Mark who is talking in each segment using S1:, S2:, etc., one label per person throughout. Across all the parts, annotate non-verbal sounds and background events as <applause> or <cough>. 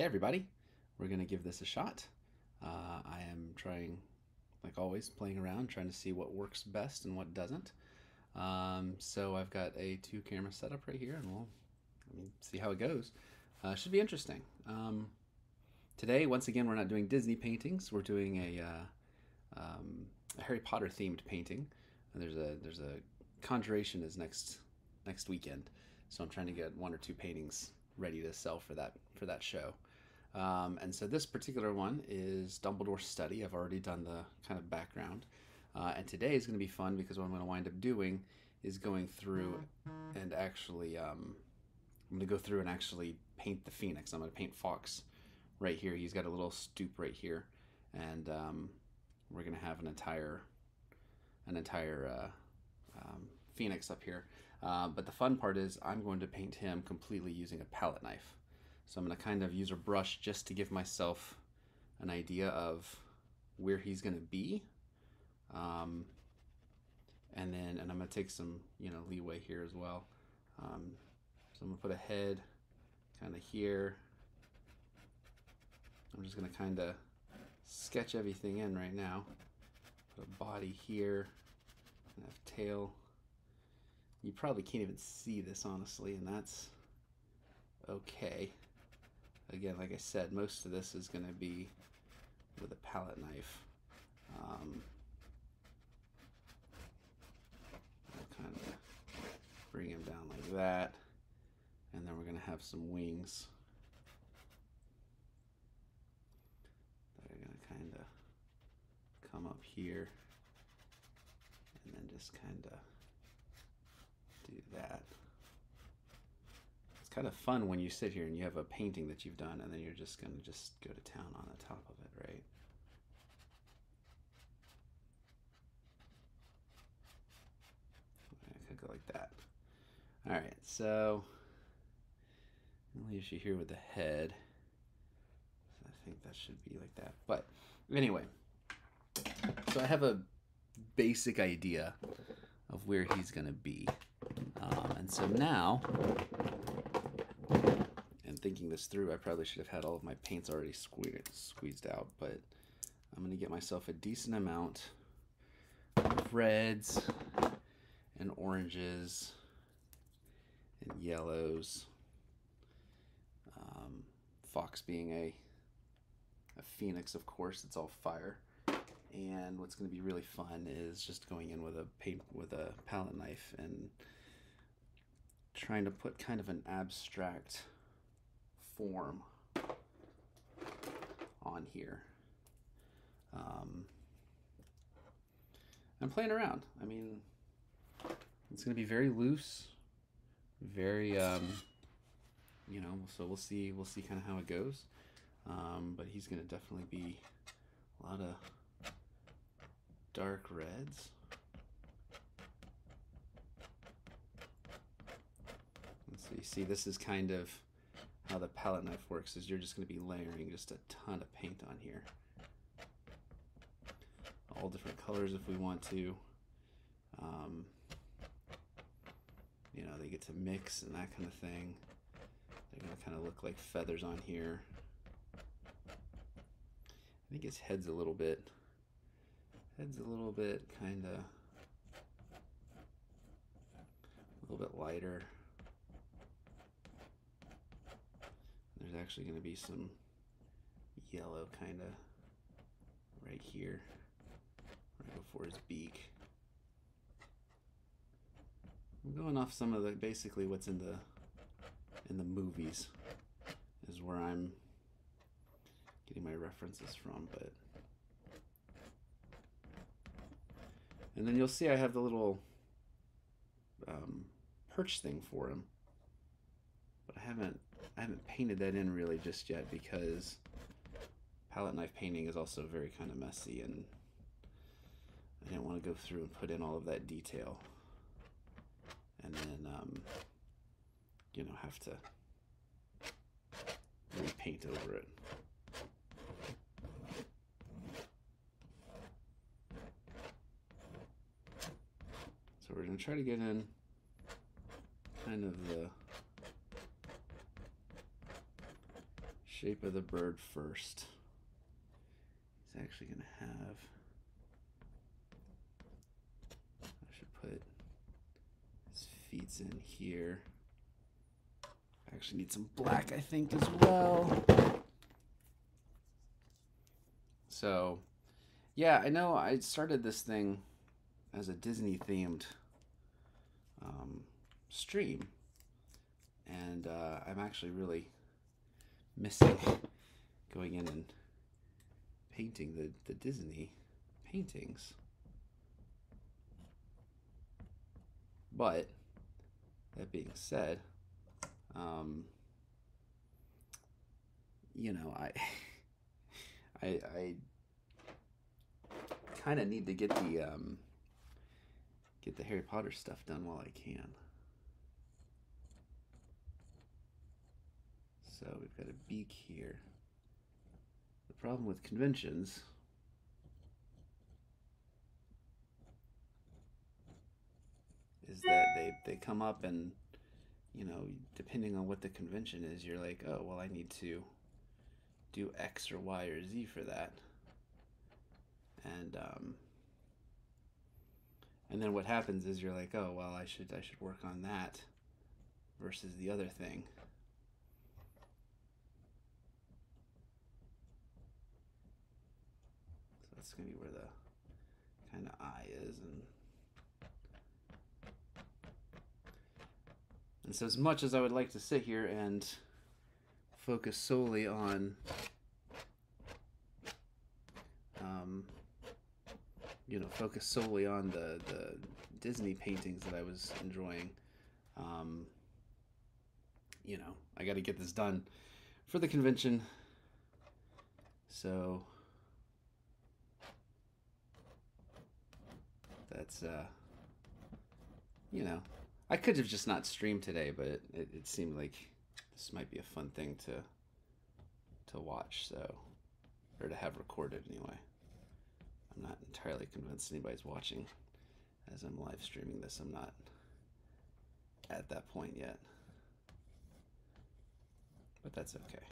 S1: Hey everybody, we're gonna give this a shot. Uh, I am trying, like always, playing around, trying to see what works best and what doesn't. Um, so I've got a two camera setup right here and we'll see how it goes. Uh, should be interesting. Um, today, once again, we're not doing Disney paintings. We're doing a, uh, um, a Harry Potter themed painting. And there's a there's a Conjuration is next next weekend, so I'm trying to get one or two paintings ready to sell for that for that show. Um, and so this particular one is Dumbledore's study. I've already done the kind of background. Uh, and today is going to be fun because what I'm going to wind up doing is going through and actually, um, I'm going to go through and actually paint the phoenix. I'm going to paint Fawkes right here. He's got a little stoop right here. And um, we're going to have an entire, an entire uh, um, phoenix up here. Uh, but the fun part is I'm going to paint him completely using a palette knife. So I'm going to kind of use a brush just to give myself an idea of where he's going to be. Um, and then, and I'm going to take some, you know, leeway here as well. Um, so I'm going to put a head kind of here. I'm just going to kind of sketch everything in right now. Put a body here, and have tail. You probably can't even see this honestly, and that's okay again, like I said, most of this is going to be with a palette knife. Um, will kind of bring him down like that. And then we're going to have some wings that are going to kind of come up here and then just kind of do that kind of fun when you sit here and you have a painting that you've done and then you're just going to just go to town on the top of it, right? I could go like that. All right, so it leaves you here with the head. I think that should be like that. But anyway, so I have a basic idea of where he's going to be. Um, and so now and thinking this through, I probably should have had all of my paints already squeezed, squeezed out, but I'm to get myself a decent amount of reds and oranges and yellows. Um, Fawkes being a, a phoenix, of course, it's all fire. And what's going to be really fun is just going in with a paint with a palette knife and trying to put kind of an abstract form on here. Um, I'm playing around. I mean, it's going to be very loose, very, um, you know, so we'll see, we'll see kind of how it goes. Um, but he's going to definitely be a lot of dark reds. so you see this is kind of how the palette knife works is you're just going to be layering just a ton of paint on here. All different colors if we want to. Um, you know, they get to mix and that kind of thing. They're going to kind of look like feathers on here. I think his head's a little bit, head's a little bit kind of, a little bit lighter. there's actually going to be some yellow kind of right here, right before his beak. I'm going off some of the basically what's in the in the movies is where I'm getting my references from, but and then you'll see I have the little um, perch thing for him, but I haven't I haven't painted that in really just yet because palette knife painting is also very kind of messy and I didn't want to go through and put in all of that detail and then um, you know have to repaint over it. So we're going to try to get in kind of the shape of the bird first. He's actually going to have. I should put his feet in here. I actually need some black, I think, as well. So, yeah, I know I started this thing as a Disney themed um, stream, and uh, I'm actually really missing <laughs> going in and painting the, the Disney paintings. But that being said, um, you know, I <laughs> I, I kind of need to get the um, get the Harry Potter stuff done while I can. So we've got a beak here. The problem with conventions is that they, they come up and, you know, depending on what the convention is, you're like, oh, well, I need to do X or Y or Z for that. And, um, and then what happens is you're like, oh, well, I should, I should work on that versus the other thing. So that's going to be where the kind of eye is. And, and so as much as I would like to sit here and focus solely on um, you know, focus solely on the, the Disney paintings that I was enjoying. Um, you know, I got to get this done for the convention. So that's, uh, you know, I could have just not streamed today, but it, it seemed like this might be a fun thing to to watch. So, or to have recorded anyway. I'm not entirely convinced anybody's watching as I'm live streaming this. I'm not at that point yet. But that's okay.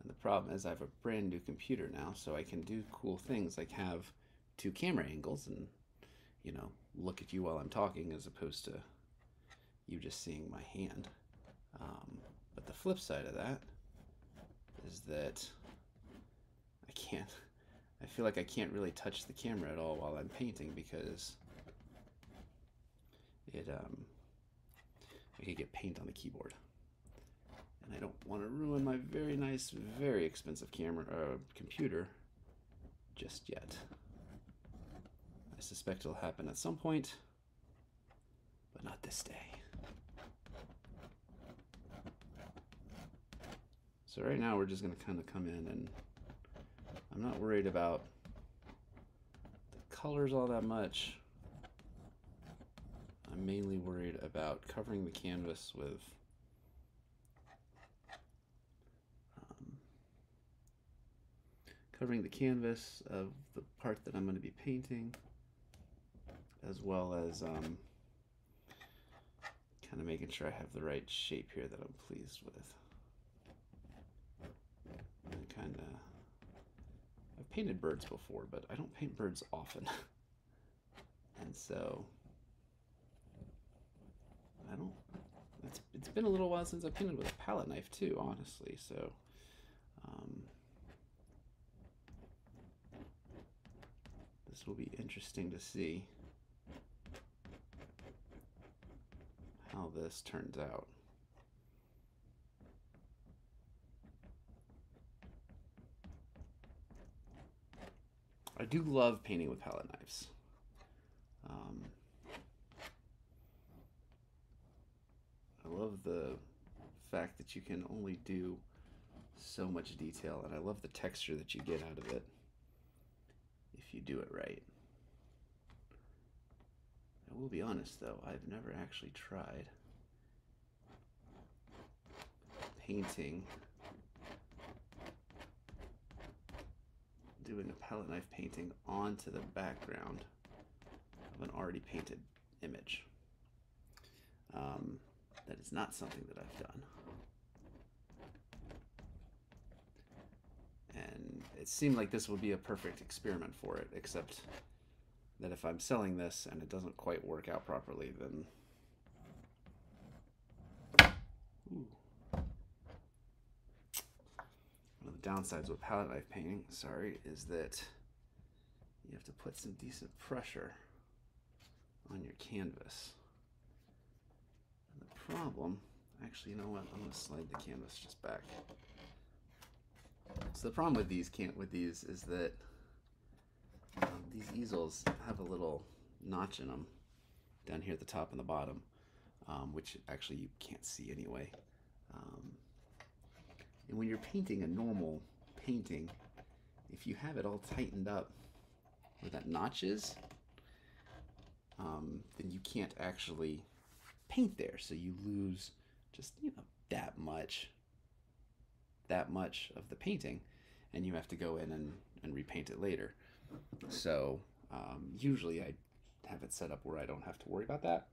S1: And the problem is I have a brand new computer now, so I can do cool things like have two camera angles and, you know, look at you while I'm talking as opposed to you just seeing my hand. Um, but the flip side of that is that I can't, I feel like I can't really touch the camera at all while I'm painting because it, um, I could get paint on the keyboard. And I don't want to ruin my very nice, very expensive camera, uh, computer just yet suspect it'll happen at some point, but not this day. So right now we're just going to kind of come in and I'm not worried about the colors all that much. I'm mainly worried about covering the canvas with um, covering the canvas of the part that I'm going to be painting as well as um, kind of making sure I have the right shape here that I'm pleased with. Kind of, I've painted birds before, but I don't paint birds often. <laughs> and so, I don't, it's, it's been a little while since I've painted with a palette knife too, honestly, so. Um, this will be interesting to see. How this turns out. I do love painting with palette knives. Um, I love the fact that you can only do so much detail, and I love the texture that you get out of it if you do it right. I will be honest though, I've never actually tried painting doing a palette knife painting onto the background of an already painted image. Um, that is not something that I've done. And it seemed like this would be a perfect experiment for it, except that if I'm selling this and it doesn't quite work out properly, then. Ooh. One of the downsides with palette knife painting, sorry, is that you have to put some decent pressure on your canvas. And the problem, actually, you know what? I'm gonna slide the canvas just back. So the problem with these can't with these is that these easels have a little notch in them down here at the top and the bottom, um, which actually you can't see anyway. Um, and when you're painting a normal painting, if you have it all tightened up where that notch is, um, then you can't actually paint there. So you lose just, you know, that much, that much of the painting, and you have to go in and, and repaint it later. So um, usually I have it set up where I don't have to worry about that.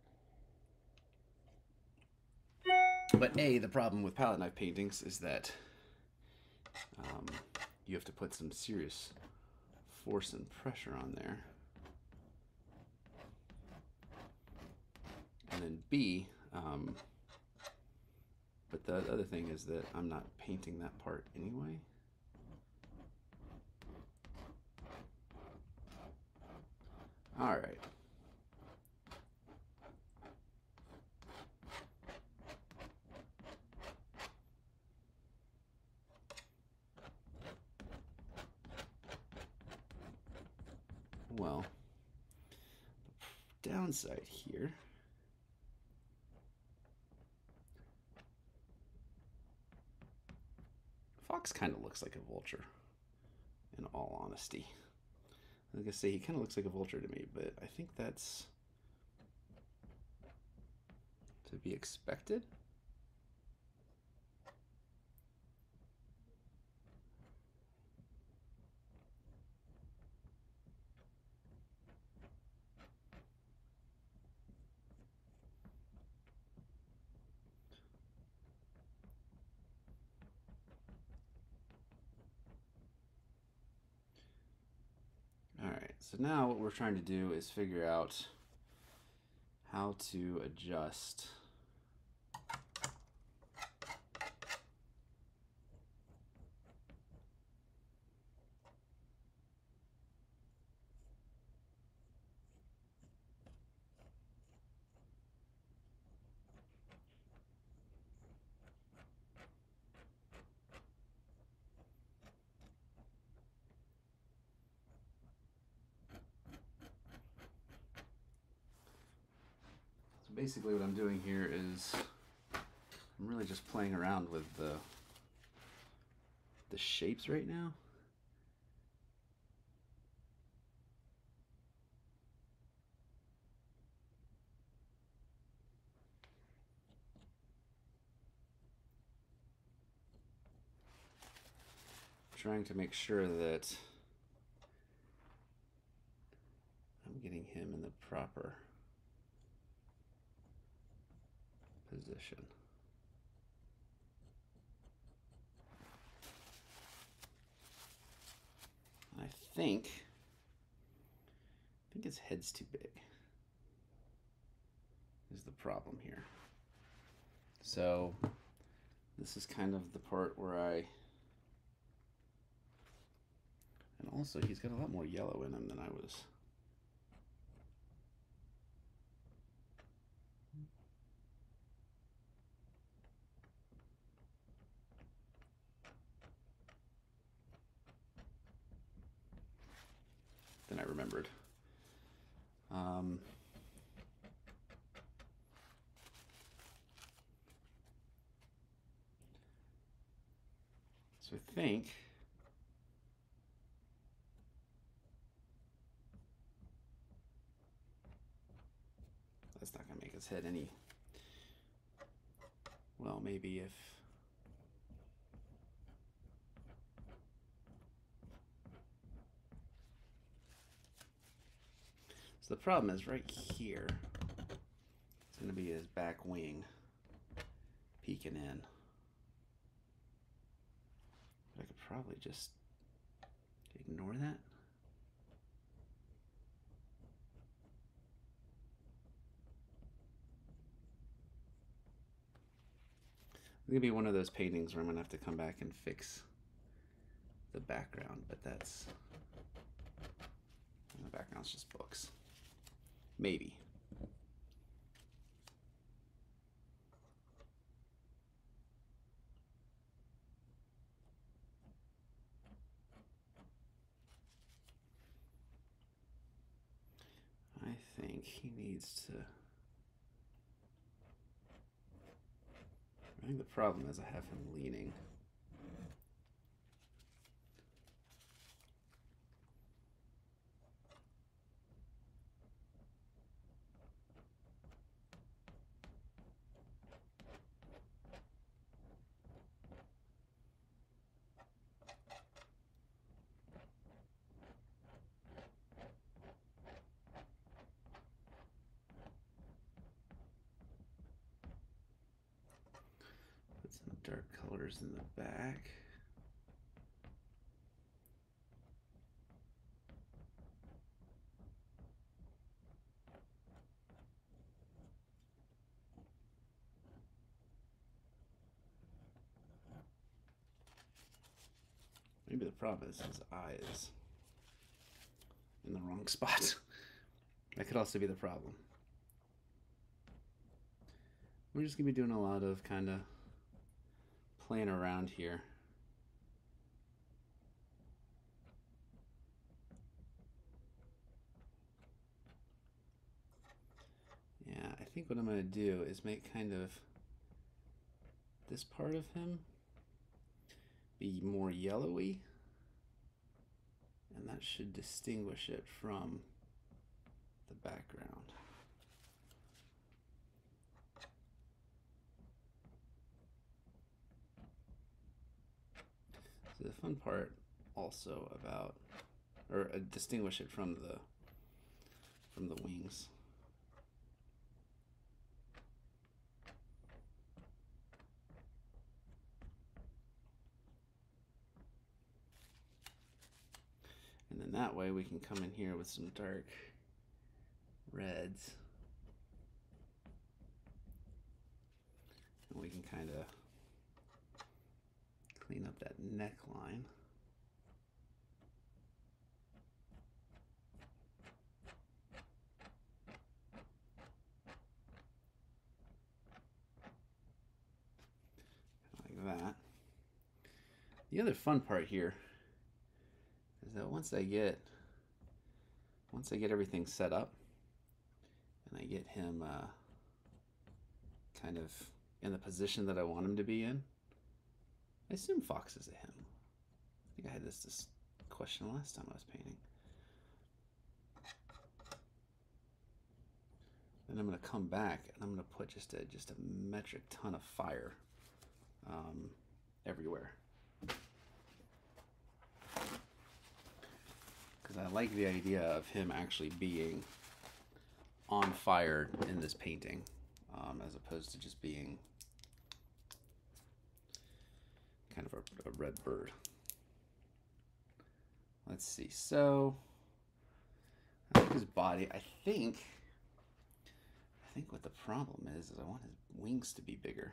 S1: But A, the problem with palette knife paintings is that um, you have to put some serious force and pressure on there. And then B, um, but the other thing is that I'm not painting that part anyway. All right. Well, downside here Fawkes kind of looks like a vulture, in all honesty. Like I say, he kind of looks like a vulture to me, but I think that's to be expected. So now what we're trying to do is figure out how to adjust basically what I'm doing here is I'm really just playing around with the the shapes right now. Trying to make sure that I'm getting him in the proper position. I think, I think his head's too big is the problem here. So this is kind of the part where I, and also he's got a lot more yellow in him than I was than I remembered. Um, so I think that's not going to make us hit any. Well, maybe if The problem is right here. It's going to be his back wing peeking in. But I could probably just ignore that. It's gonna be one of those paintings where I'm gonna have to come back and fix the background, but that's the background's just books. Maybe. I think he needs to. I think the problem is I have him leaning. Put some dark colors in the back. Maybe the problem is his eye is in the wrong <laughs> spot. that could also be the problem. We're just gonna be doing a lot of kind of playing around here. Yeah, I think what I'm gonna do is make kind of this part of him be more yellowy and that should distinguish it from the background. The fun part also about or uh, distinguish it from the from the wings. And then that way we can come in here with some dark reds. And we can kind of clean up that neckline. Like that. The other fun part here is that once I get once I get everything set up and I get him uh, kind of in the position that I want him to be in, I assume Fawkes is a him. I think I had this, this question last time I was painting. Then I'm going to come back and I'm going to put just a just a metric ton of fire um, everywhere. Because I like the idea of him actually being on fire in this painting, um, as opposed to just being kind of a, a red bird. Let's see. So his body. I think. I think what the problem is is I want his wings to be bigger.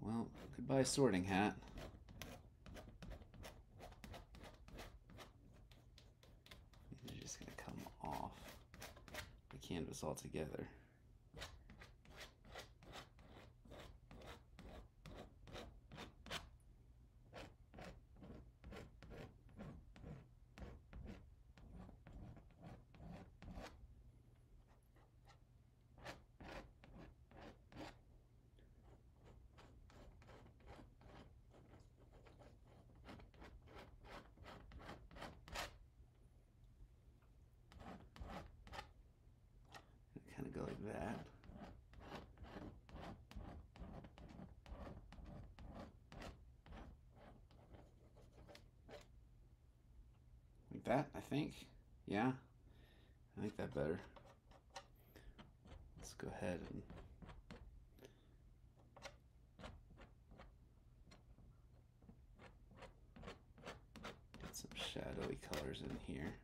S1: Well, goodbye sorting hat. These are just gonna come off the canvas altogether. kind of go like like that, I think. Yeah, I think that better. Let's go ahead and get some shadowy colors in here.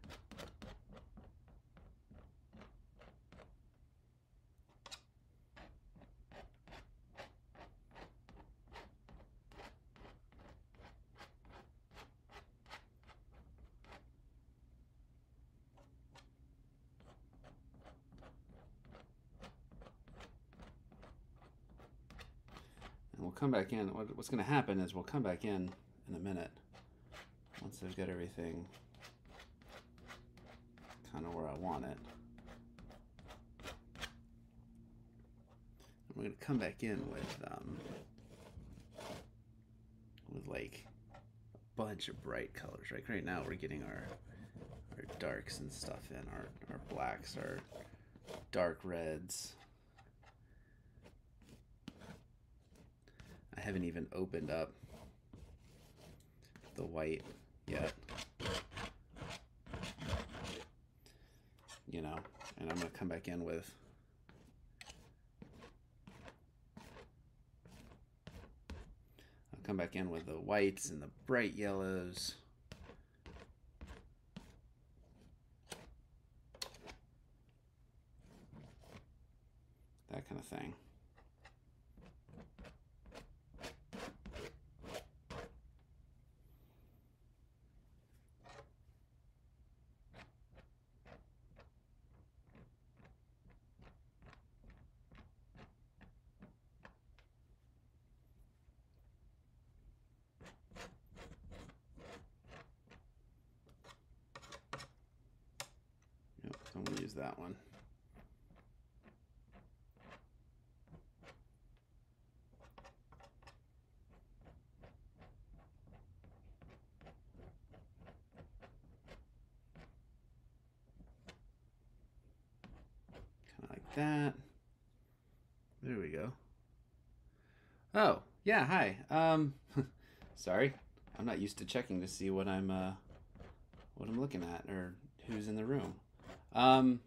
S1: Come back in. What, what's going to happen is we'll come back in in a minute once I've got everything kind of where I want it. we're going to come back in with um, with like a bunch of bright colors. Right, right now we're getting our our darks and stuff in, our our blacks, our dark reds. Haven't even opened up the white yet. You know, and I'm going to come back in with I'll come back in with the whites and the bright yellows. That kind of thing. Yep, so I'm gonna use that one. Kind of like that. There we go. Oh, yeah, hi. Um, <laughs> sorry. I'm not used to checking to see what I'm, uh, what I'm looking at or who's in the room. Um,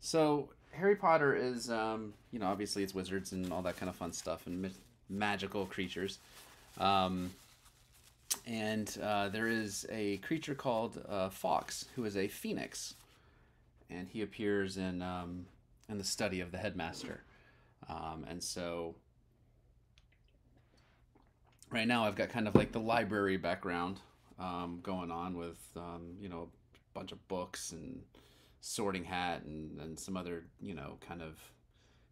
S1: so Harry Potter is, um, you know, obviously it's wizards and all that kind of fun stuff and myth- magical creatures. Um, and uh, there is a creature called uh, Fawkes who is a phoenix, and he appears in um, in the study of the headmaster. Um, and so right now I've got kind of like the library background um, going on with um, you know a bunch of books and sorting hat and, and some other you know kind of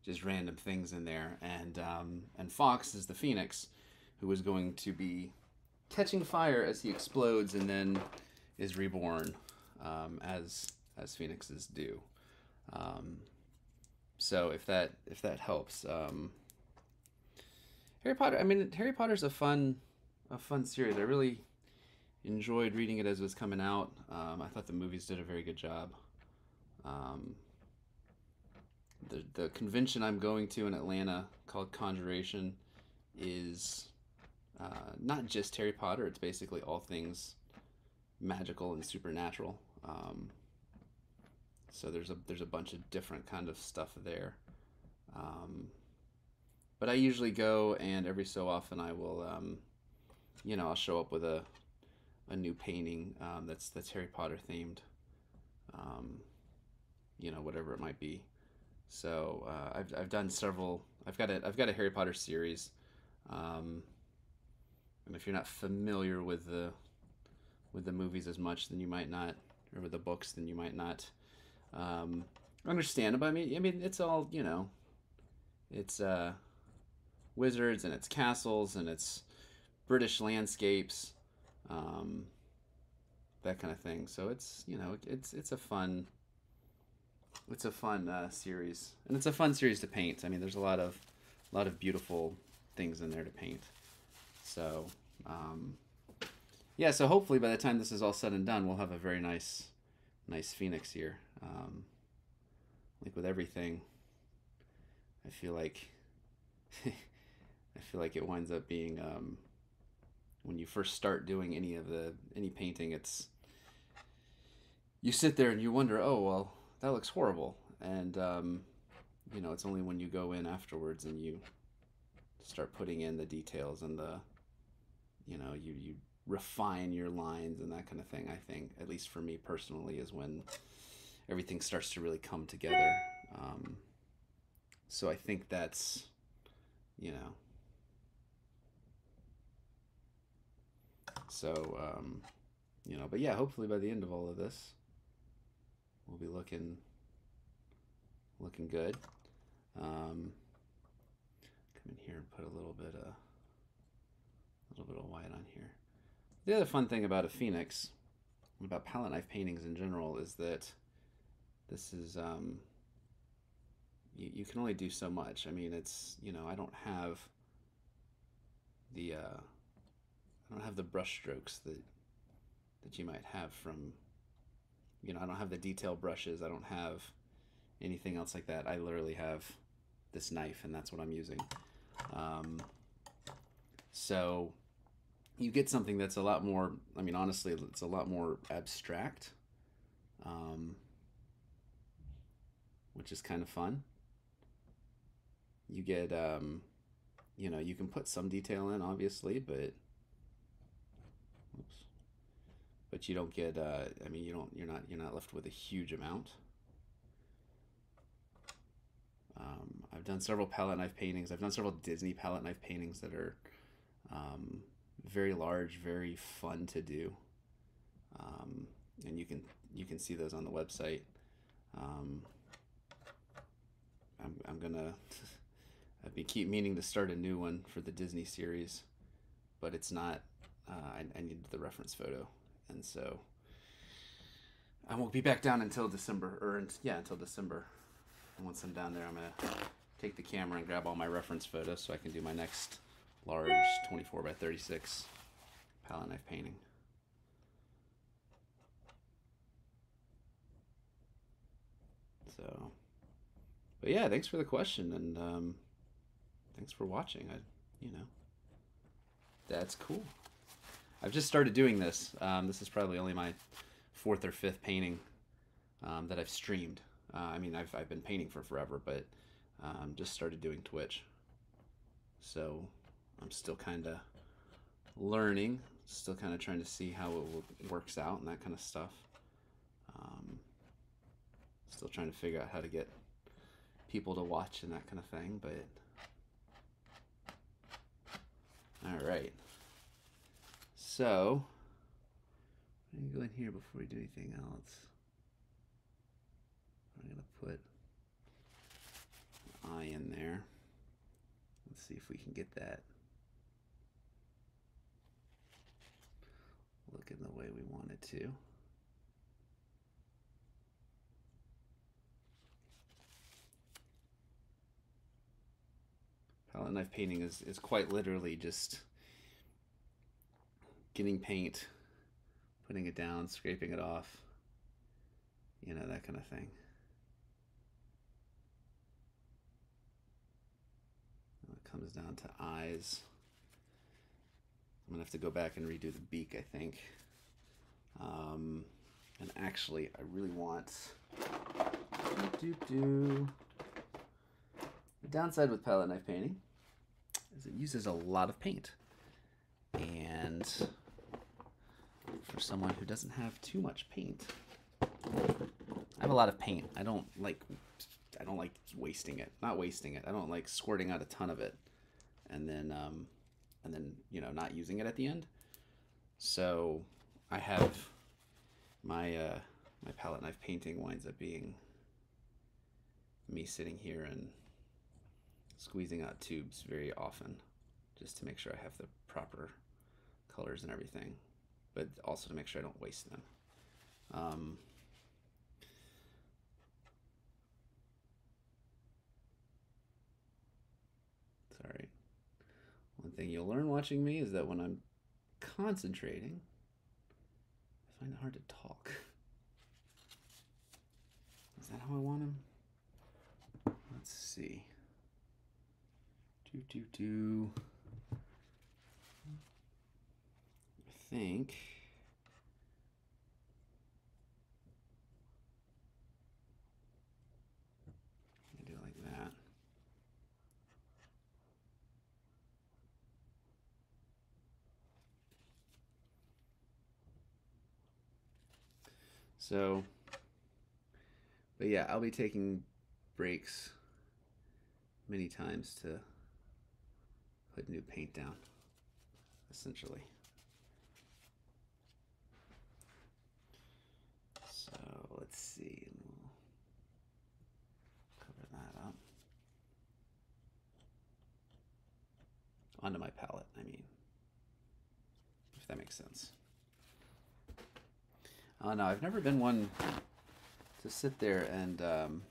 S1: just random things in there. And um, and Fawkes is the phoenix who is going to be catching fire as he explodes and then is reborn um, as as phoenixes do. Um, so if that if that helps um, Harry Potter I mean Harry Potter's a fun a fun series I really enjoyed reading it as it was coming out um, I thought the movies did a very good job um, the the convention I'm going to in Atlanta called Conjuration is uh, not just Harry Potter. It's basically all things magical and supernatural. Um, so there's a there's a bunch of different kind of stuff there. Um, but I usually go, and every so often I will, um, you know, I'll show up with a a new painting um, that's that's Harry Potter themed. Um, you know, whatever it might be. So uh, I've I've done several. I've got a I've got a Harry Potter series. Um, and if you're not familiar with the with the movies as much, then you might not, or with the books, then you might not um, understand. But I mean, I mean, it's all you know. It's uh, wizards and it's castles and it's British landscapes, um, that kind of thing. So it's you know it's it's a fun it's a fun uh, series, and it's a fun series to paint. I mean, there's a lot of a lot of beautiful things in there to paint. So, um, yeah. So hopefully, by the time this is all said and done, we'll have a very nice, nice phoenix here. Um, like with everything, I feel like <laughs> I feel like it winds up being um, when you first start doing any of the any painting, it's you sit there and you wonder, oh well, that looks horrible, and um, you know it's only when you go in afterwards and you start putting in the details and the you know you you refine your lines and that kind of thing. I think, at least for me personally, is when everything starts to really come together. Um, so I think that's, you know, so um, you know, but yeah, hopefully by the end of all of this, we'll be looking looking good. Um, come in here and put a little bit of a little bit of white on here. The other fun thing about a phoenix, about palette knife paintings in general, is that this is um, you, you can only do so much. I mean, it's you know I don't have the uh, I don't have the brush strokes that that you might have from you know I don't have the detail brushes. I don't have anything else like that. I literally have this knife, and that's what I'm using. Um, so you get something that's a lot more i mean honestly it's a lot more abstract um, which is kind of fun you get um, you know you can put some detail in obviously but oops, but you don't get uh, i mean you don't you're not you're not left with a huge amount um, I've done several palette knife paintings. I've done several Disney palette knife paintings that are um, very large, very fun to do. Um, and you can you can see those on the website. Um, I'm I'm gonna <laughs> been keep meaning to start a new one for the Disney series, but it's not. Uh, I, I need the reference photo, and so I won't be back down until December, or yeah, until December. And once I'm down there, I'm gonna take the camera and grab all my reference photos so I can do my next large 24 by 36 palette knife painting. So, but yeah, thanks for the question and um, thanks for watching. I, you know, that's cool. I've just started doing this. Um, this is probably only my fourth or fifth painting um, that I've streamed. Uh, I mean, I've, I've been painting for forever, but um, just started doing Twitch. So I'm still kind of learning, still kind of trying to see how it works out and that kind of stuff. Um, still trying to figure out how to get people to watch and that kind of thing, but all right. So, I'm going to go in here before we do anything else. I'm going to put eye in there. Let's see if we can get that looking the way we want it to. Palette knife painting is, is quite literally just getting paint, putting it down, scraping it off, you know, that kind of thing. it comes down to eyes. I'm gonna have to go back and redo the beak, I think. Um, and actually, I really want. Do, do, do. The downside with palette knife painting is it uses a lot of paint. And for someone who doesn't have too much paint, I have a lot of paint. I don't like I don't like wasting it. Not wasting it. I don't like squirting out a ton of it and then um, and then you know not using it at the end. So I have my uh, my palette knife painting winds up being me sitting here and squeezing out tubes very often just to make sure I have the proper colors and everything, but also to make sure I don't waste them. Um, sorry. One thing you'll learn watching me is that when I'm concentrating, I find it hard to talk. Is that how I want him? Let's see. Do, do, do. think I do it like that. So, but yeah, I'll be taking breaks many times to put new paint down, essentially. Let's see, we'll cover that up. Onto my palette, I mean, if that makes sense. Oh I've never been one to sit there and, um,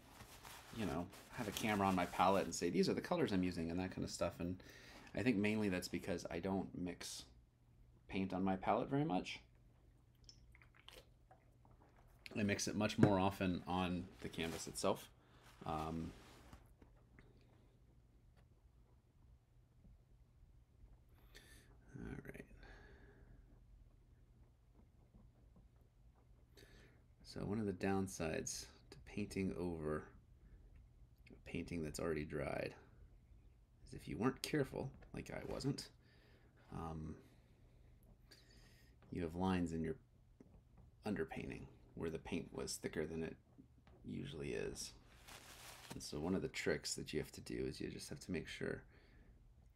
S1: you know, have a camera on my palette and say, these are the colors I'm using and that kind of stuff. And I think mainly that's because I don't mix paint on my palette very much. I mix it much more often on the canvas itself. Um, all right. So one of the downsides to painting over a painting that's already dried is if you weren't careful, like I wasn't, um, you have lines in your underpainting where the paint was thicker than it usually is. And so one of the tricks that you have to do is you just have to make sure.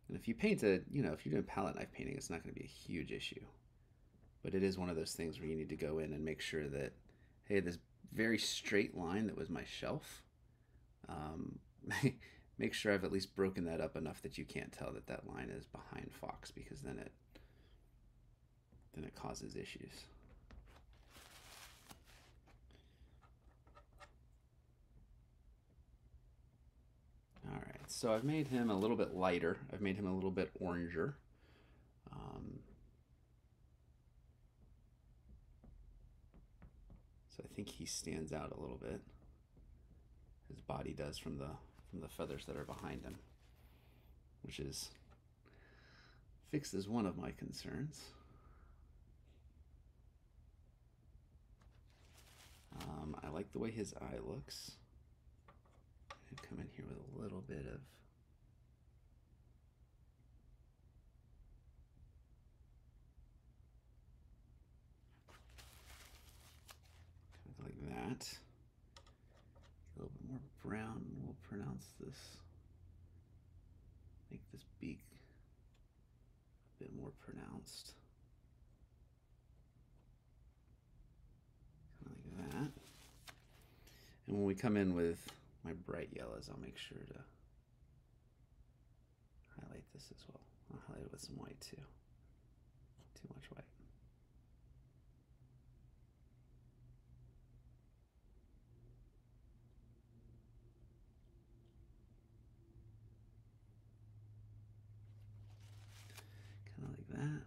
S1: And if you paint a, you know, if you're doing palette knife painting, it's not going to be a huge issue. But it is one of those things where you need to go in and make sure that, hey, this very straight line that was my shelf, um, <laughs> make sure I've at least broken that up enough that you can't tell that that line is behind Fawkes because then it, then it causes issues. All right, so I've made him a little bit lighter. I've made him a little bit oranger. Um, so I think he stands out a little bit. His body does from the from the feathers that are behind him, which is fixes one of my concerns. Um, I like the way his eye looks come in here with a little bit of like that. A little bit more brown. We'll pronounce this. Make this beak a bit more pronounced. Kind of like that. And when we come in with my bright yellows, I'll make sure to highlight this as well. I'll highlight it with some white too. Too much white. Kind of like that.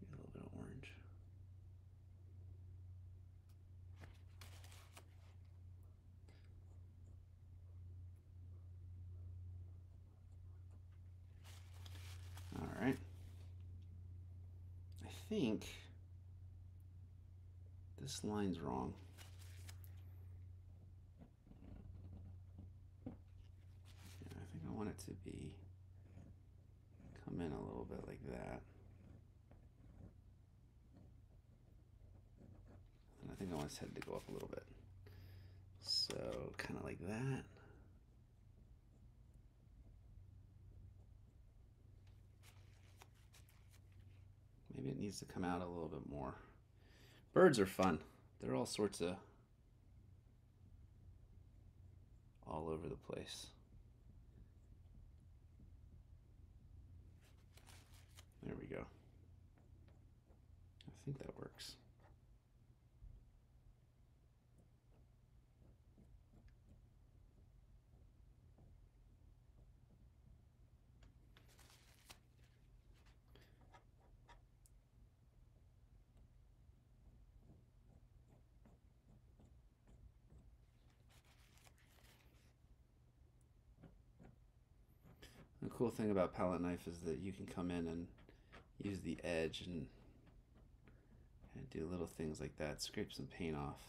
S1: a little bit of orange. All right. I think this line's wrong. Yeah, I think I want it to be come in a little bit like that. And I think I want his head to go up a little bit. So kind of like that. Maybe it needs to come out a little bit more. Birds are fun. They're all sorts of all over the place. There we go. I think that works. The cool thing about palette knife is that you can come in and use the edge and, and do little things like that, scrape some paint off.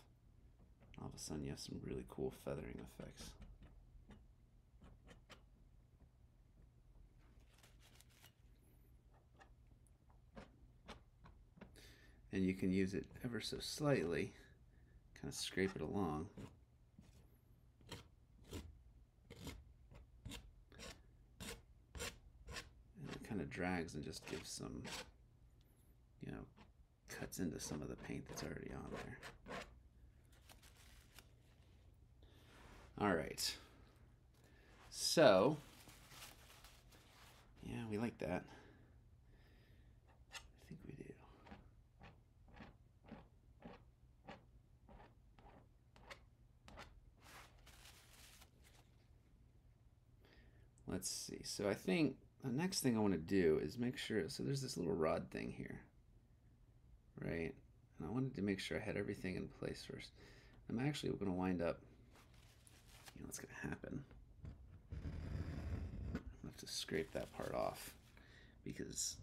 S1: All of a sudden you have some really cool feathering effects. and you can use it ever so slightly, kind of scrape it along. And it kind of drags and just gives some, you know, cuts into some of the paint that's already on there. All right. So, yeah, we like that. I think we do. Let's see. So I think the next thing I want to do is make sure. So there's this little rod thing here, right? And I wanted to make sure I had everything in place first. I'm actually going to wind up. You know what's going to happen? I'm going to have to scrape that part off because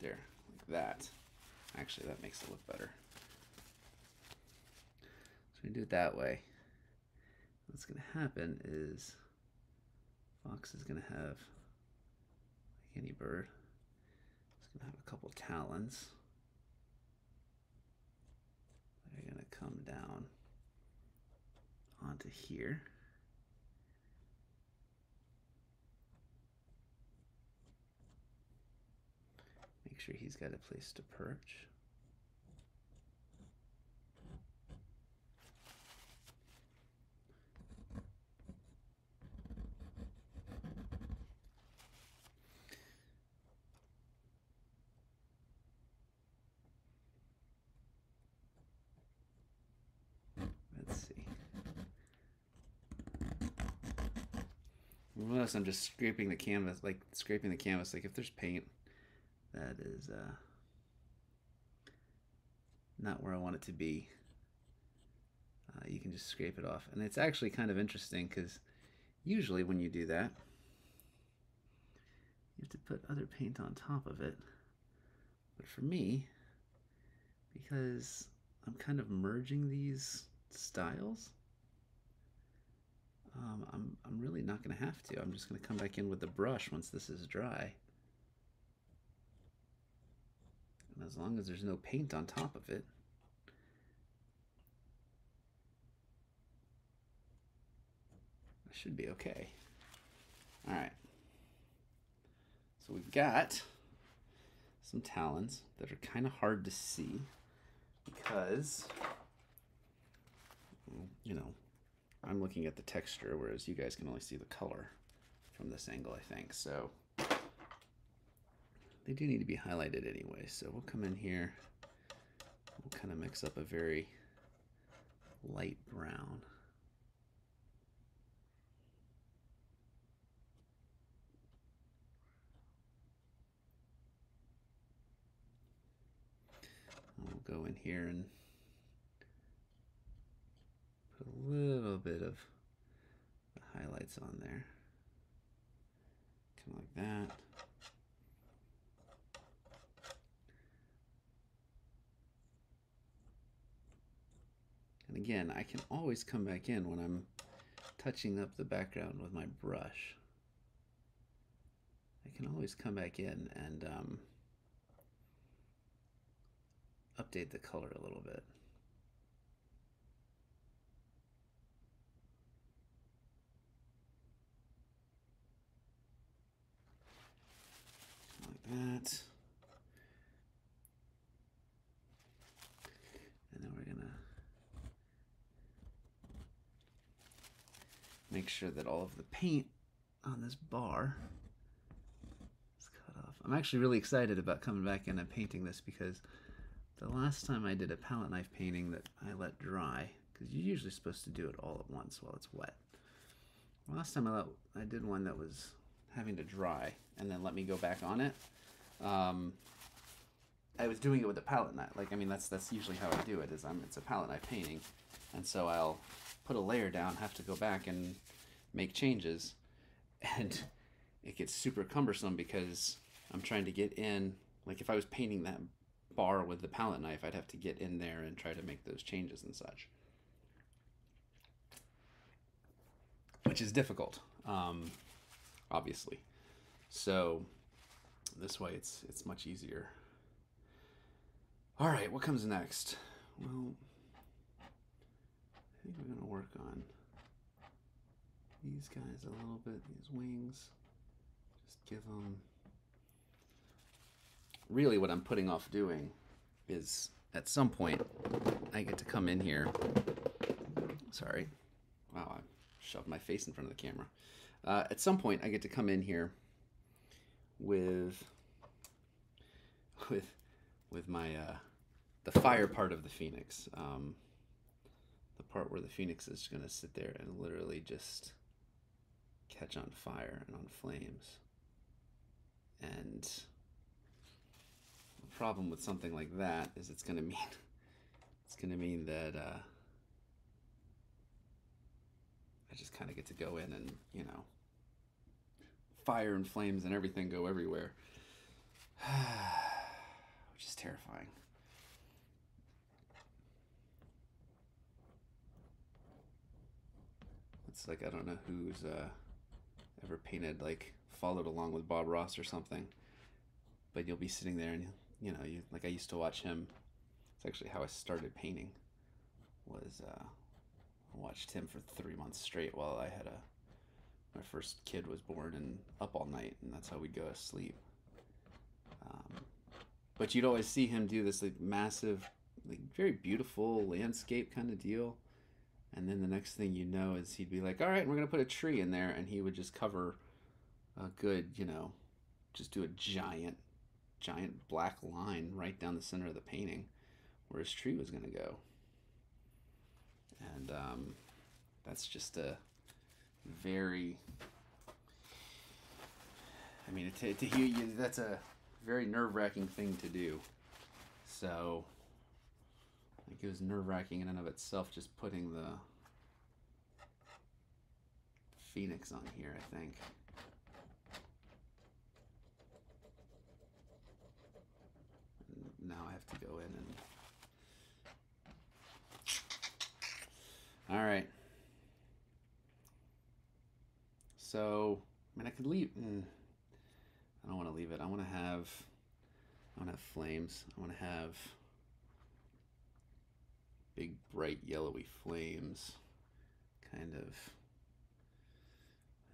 S1: there, like that. Actually, that makes it look better. So we do it that way. What's going to happen is Fawkes is going to have, like any bird, it's going to have a couple talons. They're going to come down onto here. Make sure he's got a place to perch. Let's see. Unless I'm just scraping the canvas, like scraping the canvas, like if there's paint, that is uh, not where I want it to be. Uh, you can just scrape it off. And it's actually kind of interesting because usually when you do that, you have to put other paint on top of it. But for me, because I'm kind of merging these styles, um, I'm, I'm really not going to have to. I'm just going to come back in with the brush once this is dry. And as long as there's no paint on top of it, I should be okay. All right. So we've got some talons that are kind of hard to see because, you know, I'm looking at the texture, whereas you guys can only see the color from this angle, I think. So they do need to be highlighted anyway. So we'll come in here. We'll kind of mix up a very light brown. We'll go in here and a little bit of the highlights on there. Kind of like that. And again, I can always come back in when I'm touching up the background with my brush. I can always come back in and um, update the color a little bit. That. And then we're going to make sure that all of the paint on this bar is cut off. I'm actually really excited about coming back in and painting this because the last time I did a palette knife painting that I let dry, because you're usually supposed to do it all at once while it's wet. Last time I, let, I did one that was having to dry and then let me go back on it. Um, I was doing it with a palette knife. Like, I mean, that's that's usually how I do it. Is I'm it's a palette knife painting, and so I'll put a layer down, have to go back and make changes, <laughs> and it gets super cumbersome because I'm trying to get in. Like, if I was painting that bar with the palette knife, I'd have to get in there and try to make those changes and such, which is difficult, um, obviously. So this way it's it's much easier. All right, what comes next? Well, I think we're gonna work on these guys a little bit. These wings, just give them. Really, what I'm putting off doing is at some point I get to come in here. Sorry, wow, I shoved my face in front of the camera. Uh, at some point, I get to come in here with with with my uh, the fire part of the phoenix. Um, the part where the phoenix is going to sit there and literally just catch on fire and on flames. And the problem with something like that is it's going to mean <laughs> it's going to mean that uh, I just kind of get to go in and you know fire and flames and everything go everywhere, <sighs> which is terrifying. It's like I don't know who's uh, ever painted like followed along with Bob Ross or something, but you'll be sitting there and you know you like I used to watch him. It's actually how I started painting. Was uh, I watched him for three months straight while I had a my first kid was born and up all night, and that's how we'd go to sleep. Um, but you'd always see him do this like massive, like very beautiful landscape kind of deal, and then the next thing you know is he'd be like, "All right, we're gonna put a tree in there," and he would just cover a good, you know, just do a giant, giant black line right down the center of the painting where his tree was gonna go, and um, that's just a very I mean, to, to hear you, that's a very nerve wracking thing to do. So, it was nerve wracking in and of itself just putting the Phoenix on here, I think. Now I have to go in and. Alright. So, I mean, I could leave. Mm, I don't want to leave it. I want to have. I want to have flames. I want to have big, bright, yellowy flames. Kind of.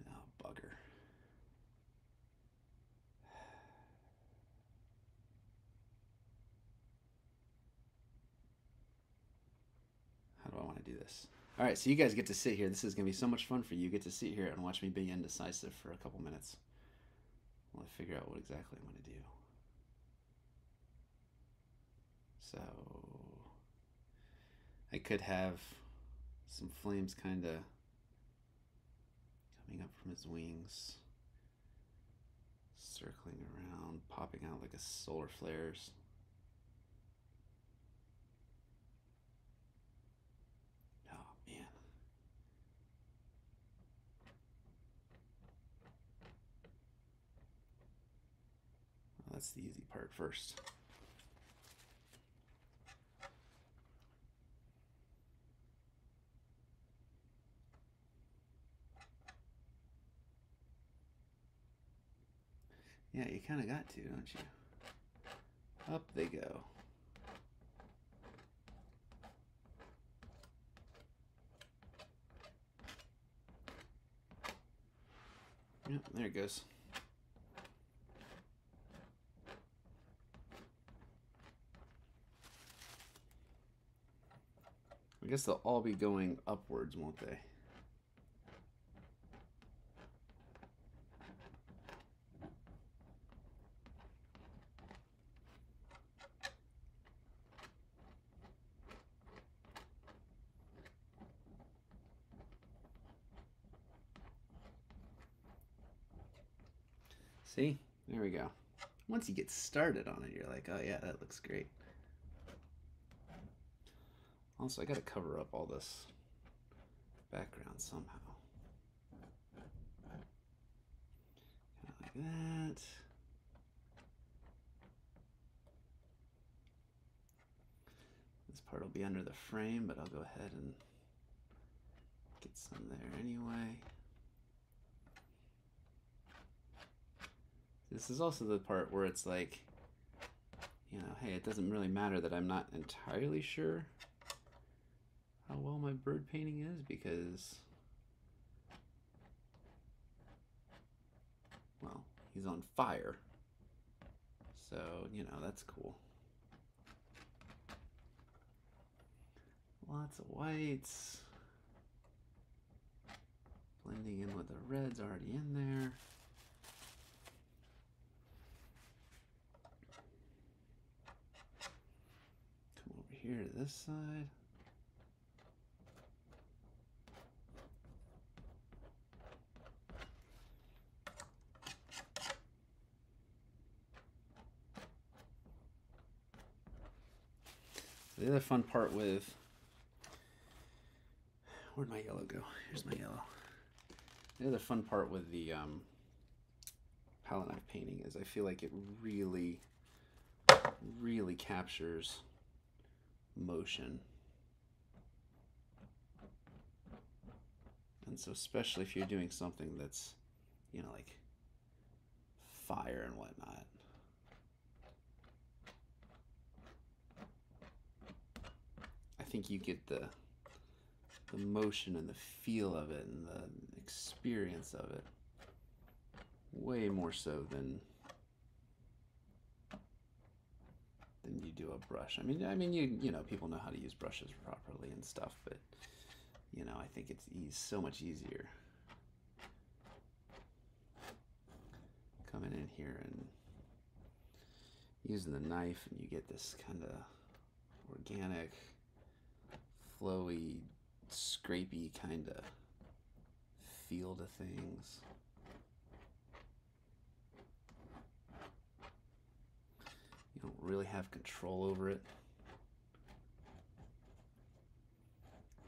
S1: Oh, bugger. How do I want to do this? All right, so you guys get to sit here. This is going to be so much fun for you. You get to sit here and watch me be indecisive for a couple minutes while I figure out what exactly I'm going to do. So I could have some flames kind of coming up from his wings, circling around, popping out like a solar flares. That's the easy part first. Yeah, you kind of got to, don't you? Up they go. Yep, there it goes. I guess they'll all be going upwards, won't they? See? There we go. Once you get started on it, you're like, oh yeah, that looks great. Also, I gotta cover up all this background somehow. Kind of like that. This part will be under the frame, but I'll go ahead and get some there anyway. This is also the part where it's like, you know, hey, it doesn't really matter that I'm not entirely sure my bird painting is because, well, he's on fire. So, you know, that's cool. Lots of whites. Blending in with the reds already in there. Come over here to this side. The other fun part with where'd my yellow go? Here's my yellow. The other fun part with the um, palette knife painting is I feel like it really, really captures motion. And so, especially if you're doing something that's, you know, like fire and whatnot. Think you get the the motion and the feel of it and the experience of it way more so than than you do a brush. I mean, I mean, you you know, people know how to use brushes properly and stuff, but you know, I think it's e so much easier coming in here and using the knife, and you get this kind of organic, flowy scrapey kind of feel to things. You don't really have control over it.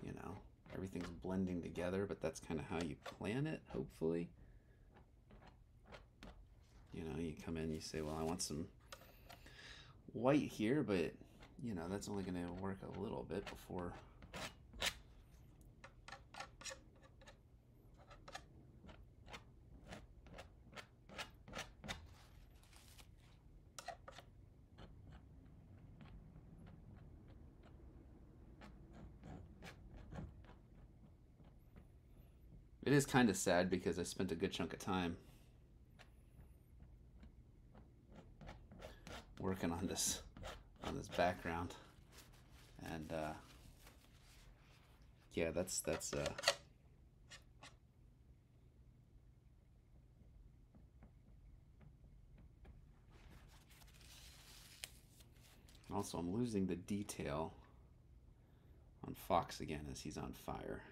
S1: You know, everything's blending together, but that's kind of how you plan it, hopefully. You know, you come in, you say, well, I want some white here, but, you know, that's only going to work a little bit before It is kind of sad because I spent a good chunk of time working on this on this background. And uh, yeah that's that's uh, also I'm losing the detail on Fawkes again as he's on fire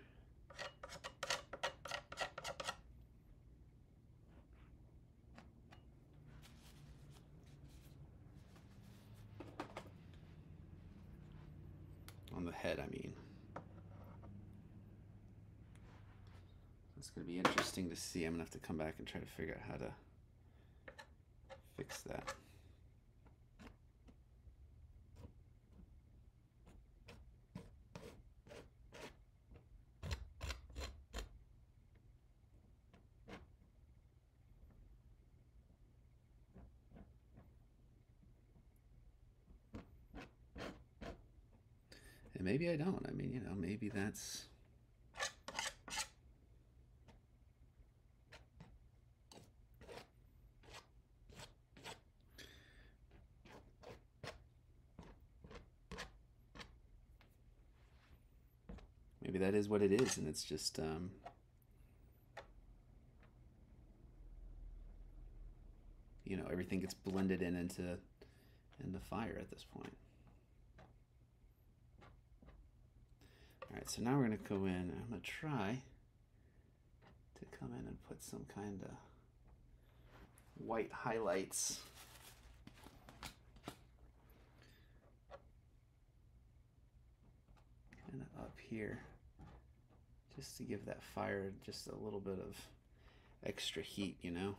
S1: head, I mean. It's going to be interesting to see. I'm going to have to come back and try to figure out how to fix that. Maybe I don't. I mean, you know, maybe that's. Maybe that is what it is, and it's just. Um, you know, everything gets blended in into into fire at this point. Right, so now we're going to go in and I'm to try to come in and put some kind of white highlights. Kind of up here, just to give that fire just a little bit of extra heat, you know?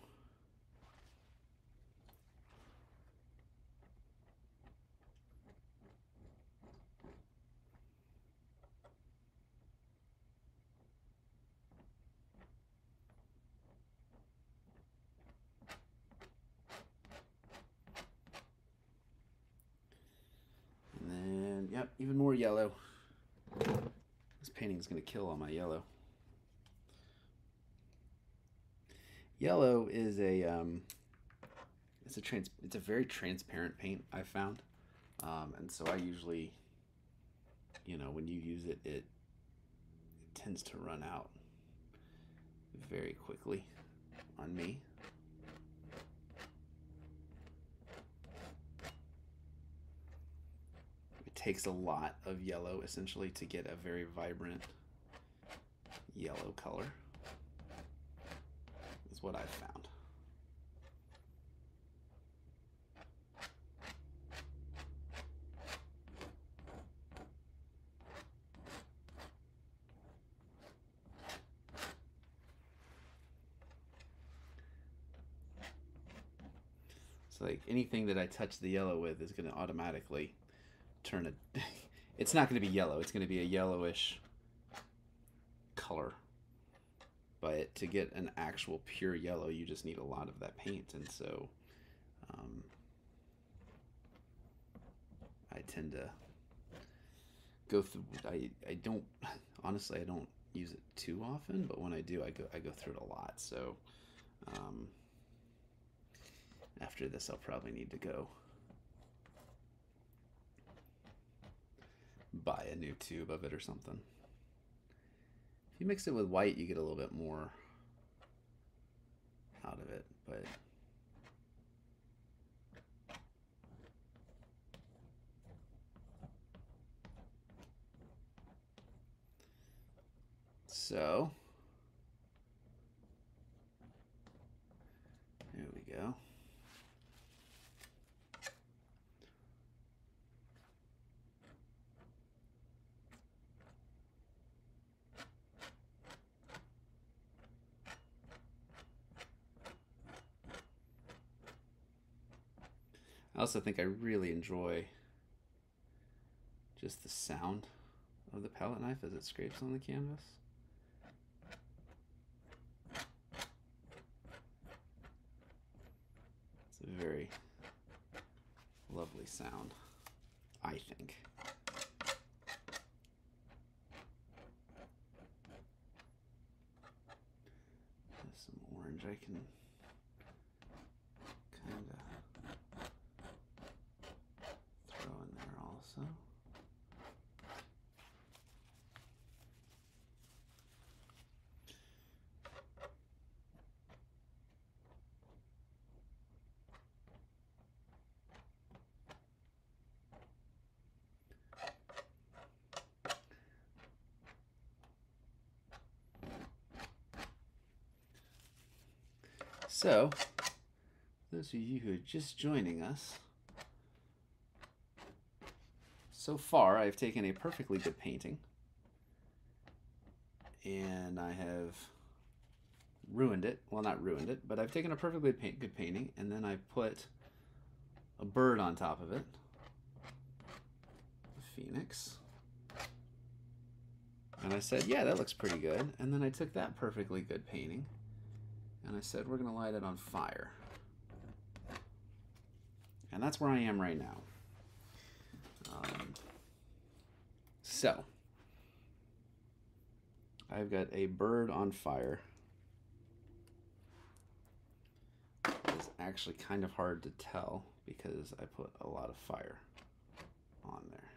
S1: even more yellow. This is going to kill all my yellow. Yellow is a um, it's a trans it's a very transparent paint I found, um, and so I usually, you know, when you use it, it, it tends to run out very quickly on me. Takes a lot of yellow essentially to get a very vibrant yellow color is what I've found. So like anything that I touch the yellow with is going to automatically turn it. <laughs> it's not going to be yellow. It's going to be a yellowish color. But to get an actual pure yellow, you just need a lot of that paint. And so um, I tend to go through. I, I don't, <laughs> honestly, I don't use it too often, but when I do, I go, I go through it a lot. So um, after this, I'll probably need to go buy a new tube of it or something. If you mix it with white, you get a little bit more out of it, but so there we go. I also think I really enjoy just the sound of the palette knife as it scrapes on the canvas. It's a very lovely sound, I think. Some orange I can kind of throw in there also. So, those of you who are just joining us, so far I've taken a perfectly good painting and I have ruined it. Well, not ruined it, but I've taken a perfectly good painting and then I put a bird on top of it, a phoenix. And I said, yeah, that looks pretty good. And then I took that perfectly good painting and I said, we're going to light it on fire. And that's where I am right now. Um, so, I've got a bird on fire. It's actually kind of hard to tell because I put a lot of fire on there.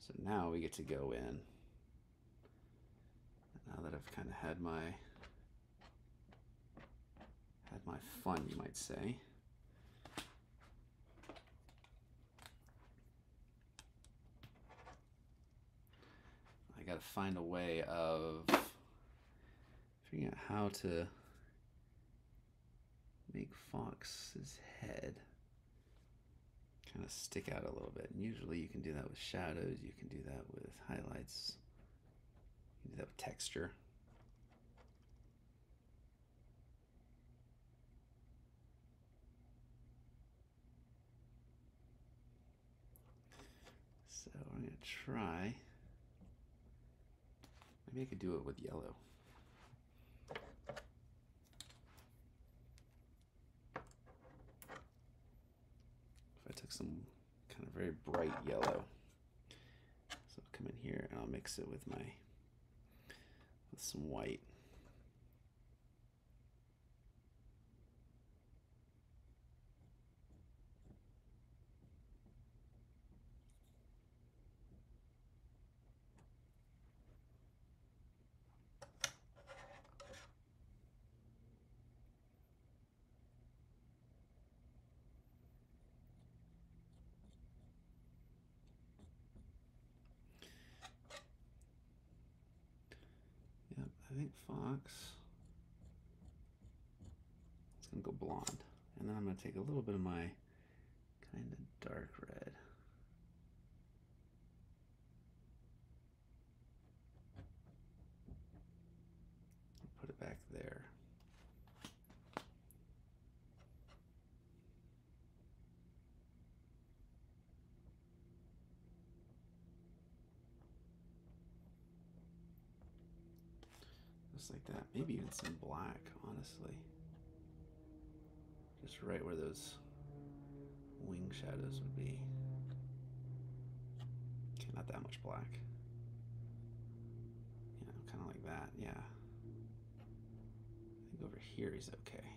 S1: So now we get to go in. Now that I've kind of had my my fun, you might say. I gotta find a way of figuring out how to make Fawkes's head kind of stick out a little bit. And usually you can do that with shadows, you can do that with highlights, you can do that with texture. So I'm going to try. Maybe I could do it with yellow. If I took some kind of very bright yellow. So come in here and I'll mix it with my with some white. Yep, I think Fawkes. It's gonna go blonde. And then I'm gonna take a little bit of my kind of dark red. Put it back there. Just like that. Maybe even some black, honestly. Just right where those wing shadows would be. Okay, not that much black. Know, kind of like that, yeah. I think over here he's okay.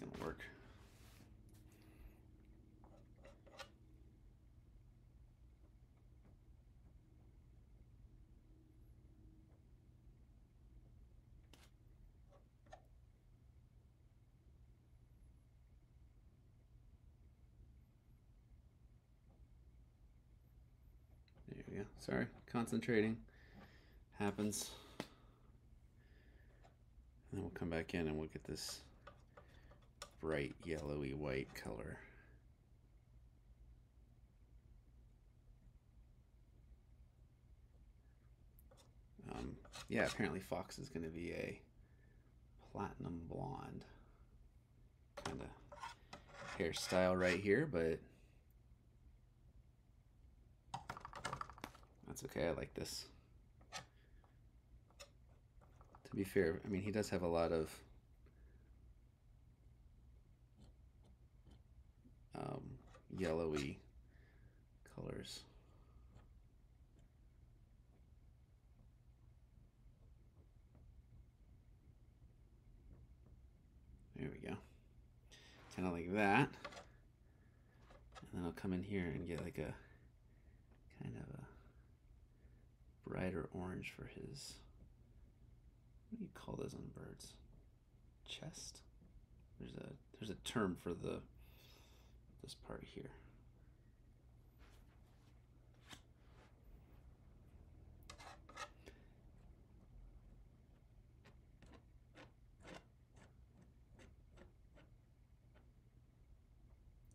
S1: That's gonna work. There we go. Sorry, concentrating. Happens. And then we'll come back in and we'll get this bright yellowy white color. Um, yeah, apparently Fawkes is going to be a platinum blonde kind of hairstyle right here, but that's okay. I like this. To be fair, I mean, he does have a lot of um, yellowy colors. There we go. Kind of like that. And then I'll come in here and get like a kind of a brighter orange for his, what do you call those on birds? Chest? There's a, there's a term for the, this part here.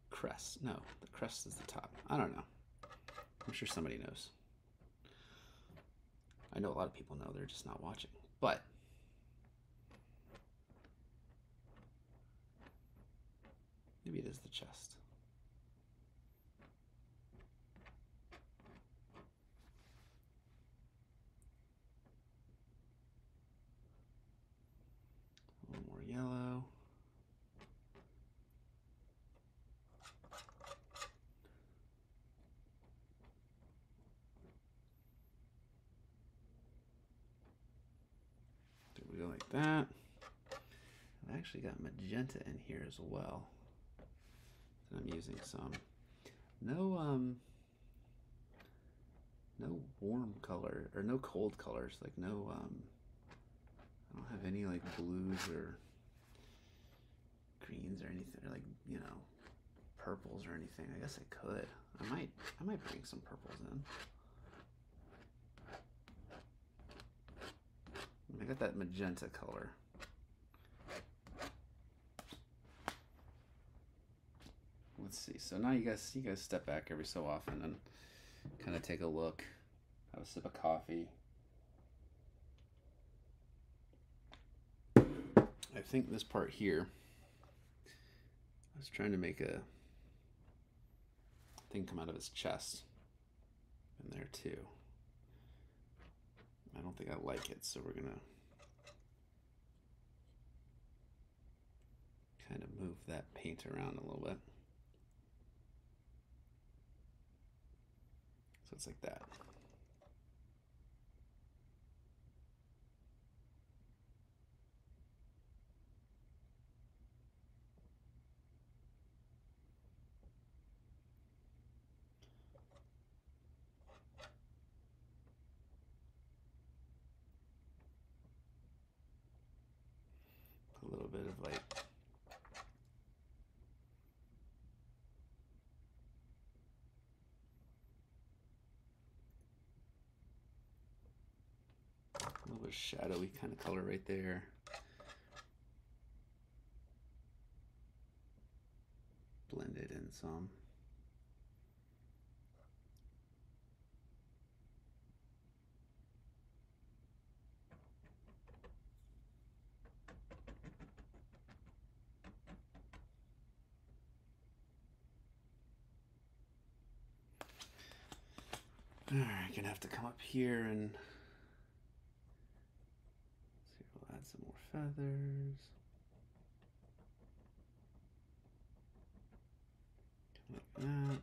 S1: Crest. No, the crest is the top. I don't know. I'm sure somebody knows. I know a lot of people know, they're just not watching. But maybe it is the chest. Yellow. There we go like that. I've actually got magenta in here as well. that I'm using some. No um no warm color or no cold colors, like no um I don't have any like blues or greens or anything or like, you know, purples or anything. I guess I could. I might I might bring some purples in. I got that magenta color. Let's see. So now you guys, you guys step back every so often and kind of take a look, have a sip of coffee. I think this part here I was trying to make a thing come out of his chest in there too. I don't think I like it, so we're gonna kind of move that paint around a little bit. So it's like that. A little bit of like a little bit of shadowy kind of color right there. Blend it in some. All right, gonna have to come up here and see. We'll add some more feathers. Like that.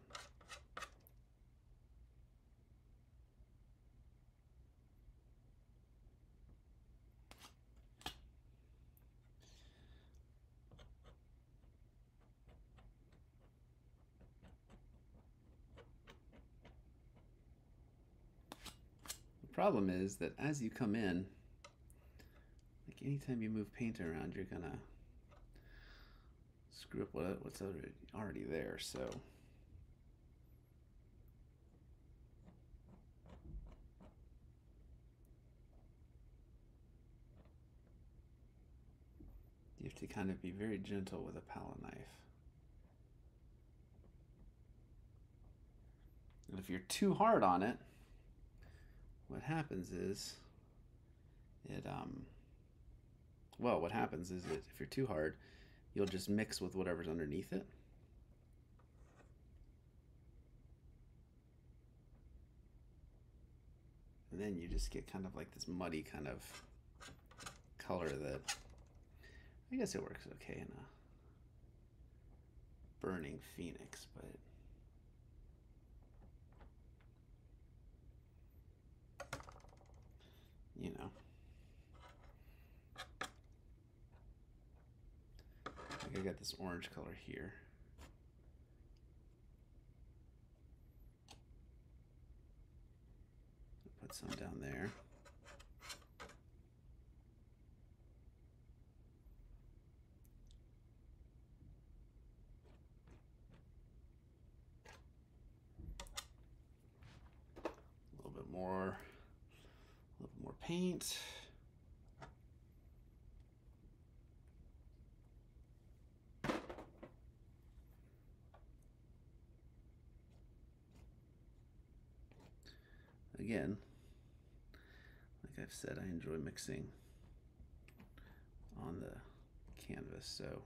S1: The problem is that as you come in, anytime you move paint around, you're gonna screw up what's already, there. So you have to kind of be very gentle with a palette knife. And if you're too hard on it, what happens is it um well what happens is that if you're too hard you'll just mix with whatever's underneath it and then you just get kind of like this muddy kind of color that I guess it works okay in a burning phoenix but you know. Like I got this orange color here. Put some down there. A little bit more, a little more paint. Again, like I've said, I enjoy mixing on the canvas, so.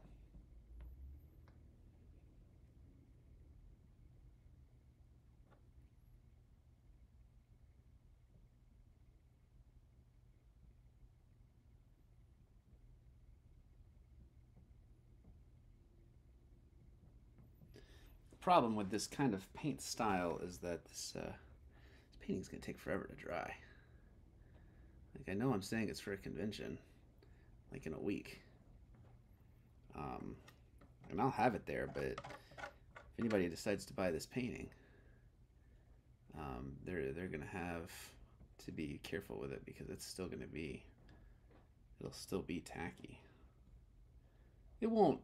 S1: The problem with this kind of paint style is that this, uh, painting's gonna take forever to dry. Like I know I'm saying it's for a convention, like in a week. Um, and I'll have it there, but if anybody decides to buy this painting, um, they're they're gonna have to be careful with it because it's still gonna be, it'll still be tacky. It won't.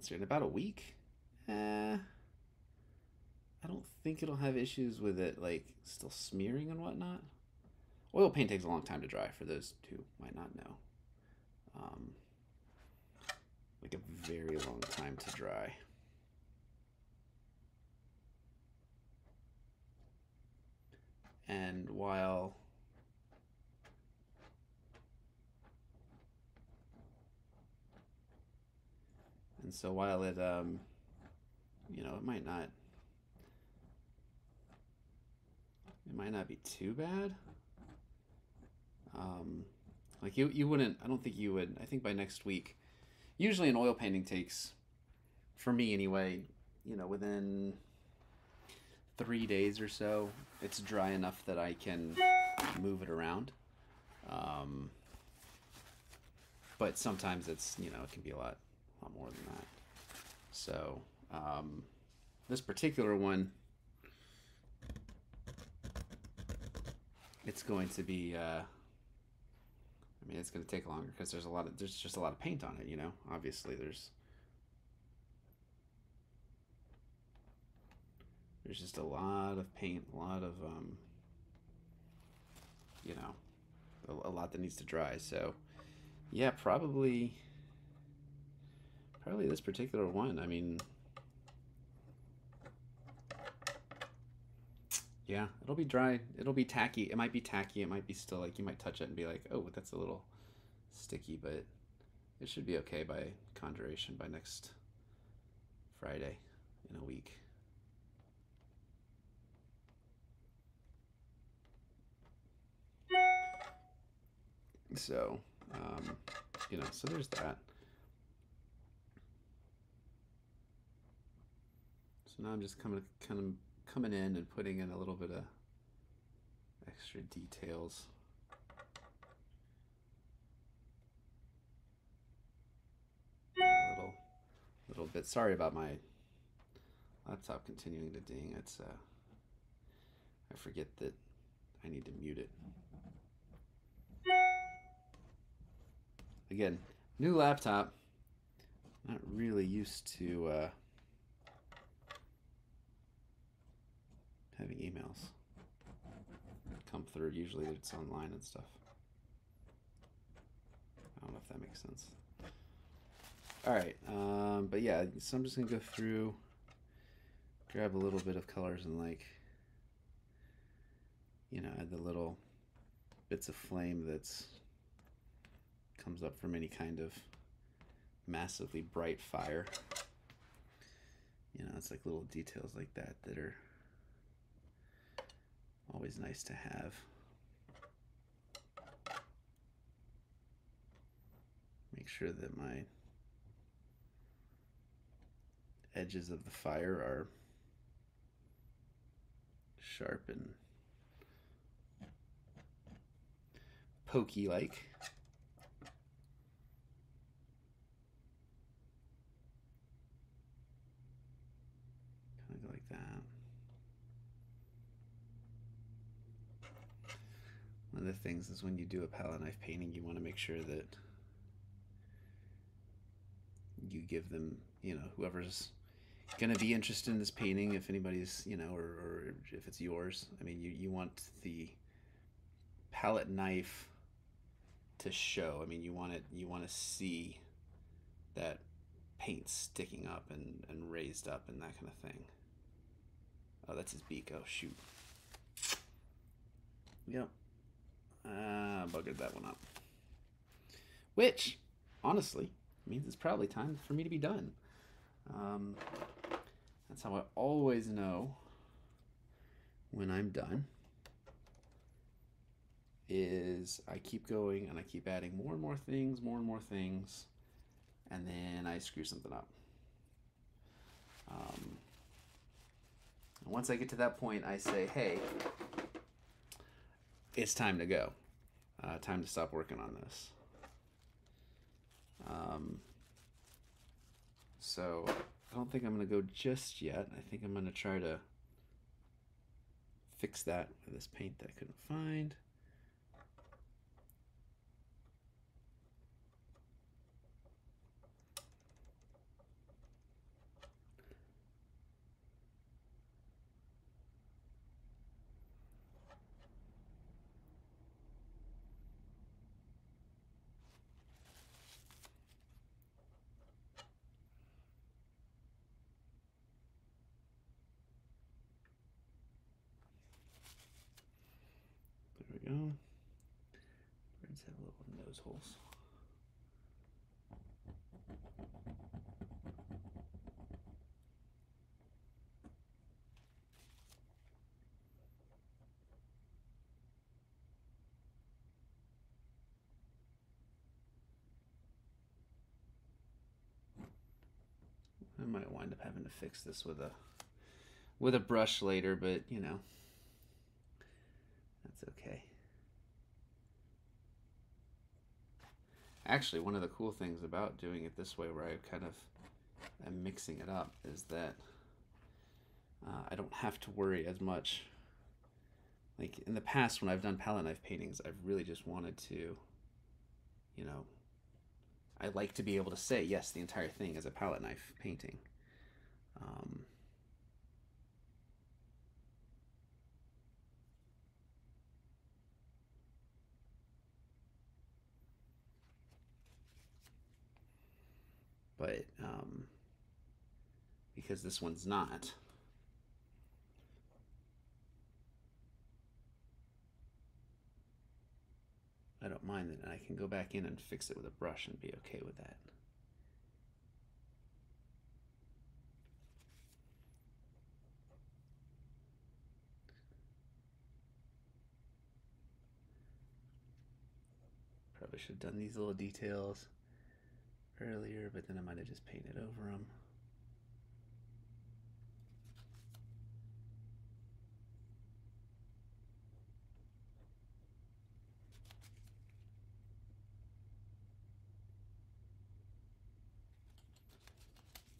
S1: See, in about a week. Eh, I don't think it'll have issues with it like still smearing and whatnot. Oil paint takes a long time to dry. For those who might not know, um, like a very long time to dry. And while And so while it, um, you know, it might not, it might not be too bad. Um, like you, you wouldn't. I don't think you would. I think by next week, usually an oil painting takes, for me anyway, you know, within three days or so, it's dry enough that I can move it around. Um, but sometimes it's you know it can be a lot, a lot more than that. So um, this particular one, it's going to be. Uh, I mean, it's going to take longer because there's a lot of there's just a lot of paint on it. You know, obviously there's there's just a lot of paint, a lot of um, you know, a, a lot that needs to dry. So yeah, probably probably this particular one. I mean, yeah, it'll be dry. It'll be tacky. It might be tacky. It might be still like you might touch it and be like, oh, that's a little sticky, but it should be okay by conjuration by next Friday in a week. So, um, you know, so there's that. So now I'm just coming, kind of coming in and putting in a little bit of extra details. A little, little bit. Sorry about my laptop continuing to ding. It's, uh, I forget that I need to mute it. Again, new laptop. Not really used to uh, having emails come through. Usually it's online and stuff. I don't know if that makes sense. All right, um, but yeah, so I'm just gonna go through, grab a little bit of colors and like, you know, add the little bits of flame that's comes up from any kind of massively bright fire. You know, it's like little details like that that are always nice to have. Make sure that my edges of the fire are sharp and pokey like. One of the things is when you do a palette knife painting, you want to make sure that you give them, you know, whoever's going to be interested in this painting, if anybody's, you know, or, or if it's yours, I mean, you, you want the palette knife to show. I mean, you want it, you want to see that paint sticking up and, and raised up and that kind of thing. Oh, that's his beak. Oh, shoot. Yep. Ah, buggered that one up. Which, honestly, means it's probably time for me to be done. Um, that's how I always know when I'm done is I keep going and I keep adding more and more things, more and more things, and then I screw something up. Um, once I get to that point, I say, hey, it's time to go. Uh, time to stop working on this. Um, so I don't think I'm going to go just yet. I think I'm going to try to fix that with this paint that I couldn't find. go. Birds have little nose holes. Might wind up having to fix this with a with a brush later, but you know, that's okay. Actually, one of the cool things about doing it this way, where I kind of am mixing it up, is that uh, I don't have to worry as much. Like in the past, when I've done palette knife paintings, I've really just wanted to, you know, I like to be able to say, yes, the entire thing is a palette knife painting. Um, but um, because this one's not. I don't mind it, and I can go back in and fix it with a brush and be okay with that. Probably should have done these little details earlier, but then I might have just painted over them.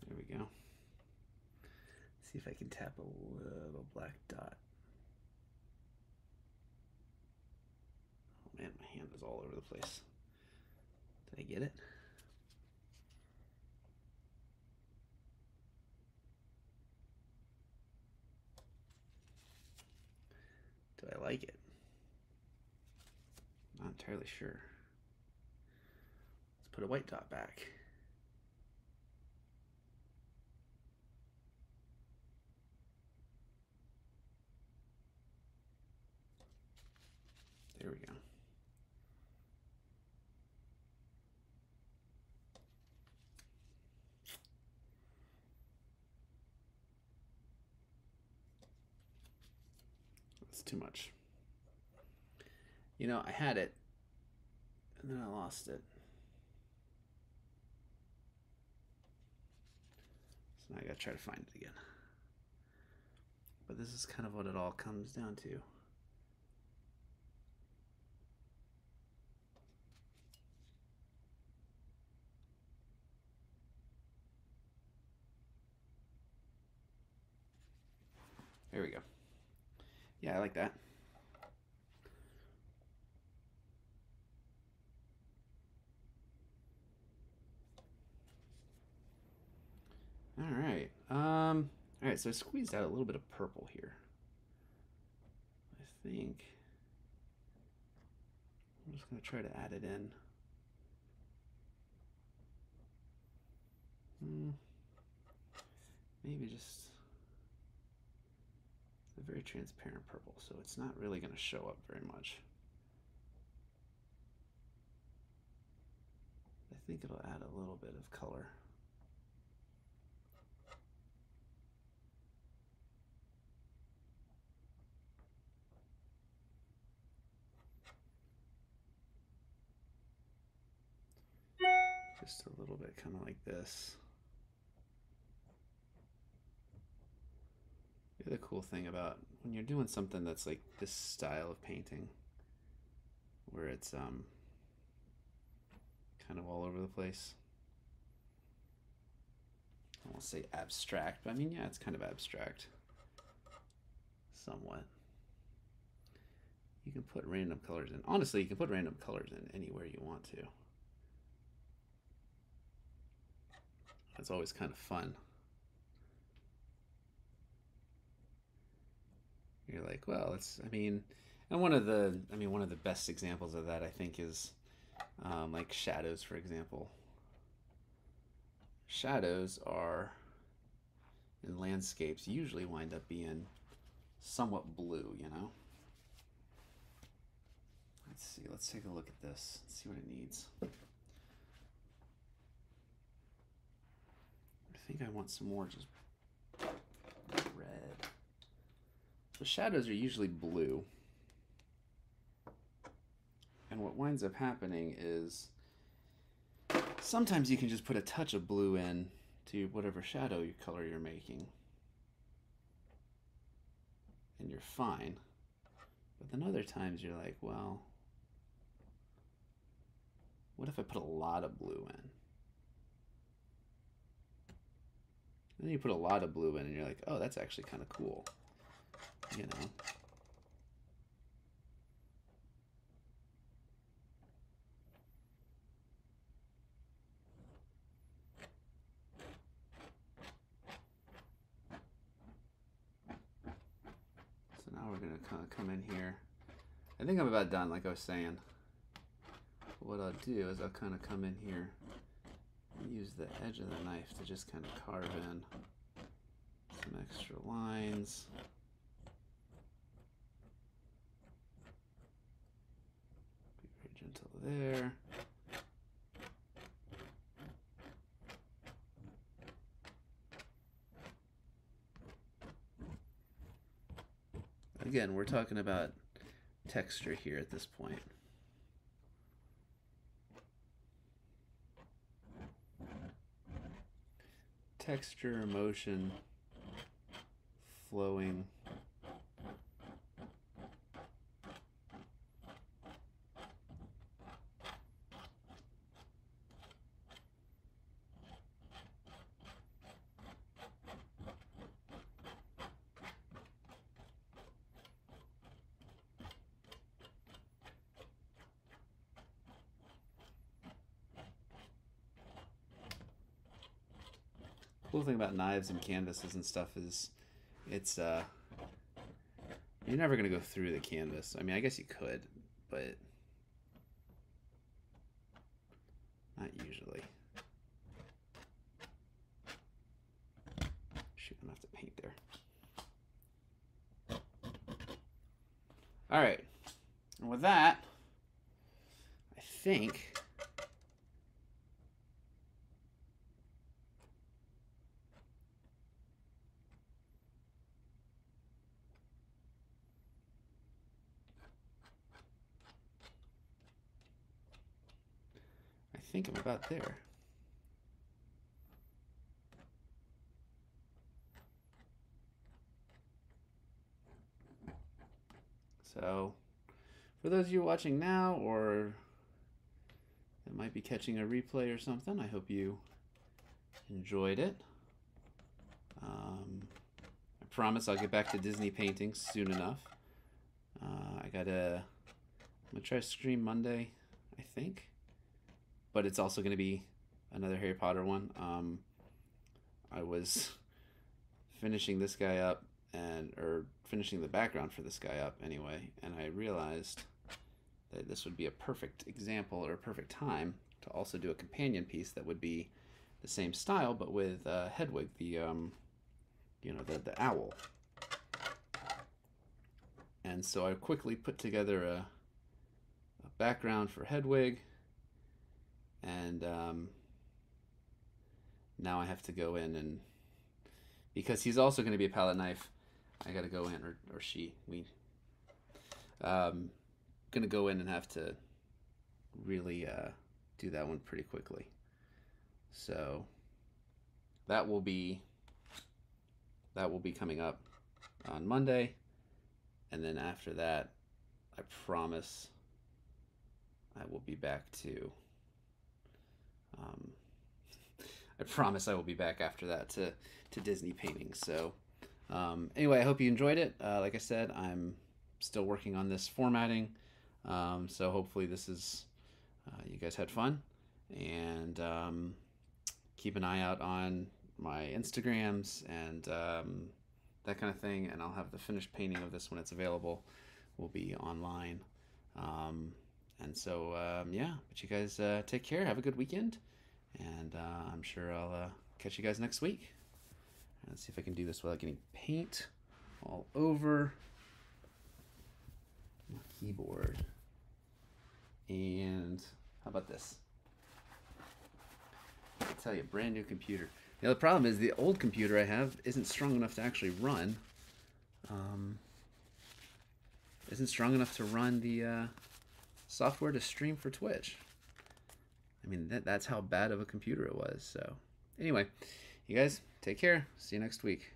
S1: There we go. See if I can tap a little black dot. Oh man, my hand is all over the place. Did I get it? Do I like it? Not entirely sure. Let's put a white dot back. There we go. That's too much. You know, I had it, and then I lost it. So now I gotta try to find it again. But this is kind of what it all comes down to. There we go. Yeah, I like that. All right. Um, all right, so I squeezed out a little bit of purple here. I think I'm just going to try to add it in. Hmm. Maybe just very transparent purple, so it's not really going to show up very much. I think it'll add a little bit of color. Just a little bit kind of like this. The cool thing about when you're doing something that's like this style of painting, where it's um, kind of all over the place. I won't say abstract, but I mean, yeah, it's kind of abstract. Somewhat. You can put random colors in. Honestly, you can put random colors in anywhere you want to. It's always kind of fun. You're like, well, it's, I mean, and one of the, I mean, one of the best examples of that, I think, is um, like shadows, for example. Shadows are, in landscapes, usually wind up being somewhat blue, you know? Let's see, let's take a look at this, Let's see what it needs. I think I want some more just red. The shadows are usually blue. And what winds up happening is sometimes you can just put a touch of blue in to whatever shadow you color you're making. And you're fine. But then other times you're like, well, what if I put a lot of blue in? And then you put a lot of blue in and you're like, oh, that's actually kind of cool. You know? So now we're gonna kind of come in here. I think I'm about done, like I was saying. What I'll do is I'll kind of come in here use the edge of the knife to just kind of carve in some extra lines. Be very gentle there. Again, we're talking about texture here at this point. texture, motion, flowing. Cool thing about knives and canvases and stuff is it's uh you're never gonna go through the canvas. I mean I guess you could, but not usually. Shoot, I'm gonna have to paint there. Alright. And with that, I think think I'm about there. So, for those of you watching now or that might be catching a replay or something, I hope you enjoyed it. Um, I promise I'll get back to Disney paintings soon enough. Uh, I gotta, I'm gonna try to Scream Monday, I think but it's also going to be another Harry Potter one. Um, I was finishing this guy up and or finishing the background for this guy up anyway, and I realized that this would be a perfect example or a perfect time to also do a companion piece that would be the same style but with uh, Hedwig, the um, you know the the owl. And so I quickly put together a, a background for Hedwig and um, now I have to go in and because he's also going to be a palette knife I got to go in or, or she we um, gonna go in and have to really uh, do that one pretty quickly. So that will be that will be coming up on Monday. And then after that I promise I will be back to um, I promise I will be back after that to, to Disney paintings. So um, anyway, I hope you enjoyed it. Uh, like I said, I'm still working on this formatting. Um, so hopefully this is, uh, you guys had fun and um, keep an eye out on my Instagrams and um, that kind of thing. And I'll have the finished painting of this when it's available will be online. Um, and so, um, yeah, but you guys uh, take care. Have a good weekend. And uh, I'm sure I'll uh, catch you guys next week. Let's see if I can do this without getting paint all over my keyboard. And how about this? I tell you, brand new computer. The other problem is the old computer I have isn't strong enough to actually run. Um, isn't strong enough to run the uh, software to stream for Twitch. I mean, that, that's how bad of a computer it was. So, anyway, You guys, take care. See you next week.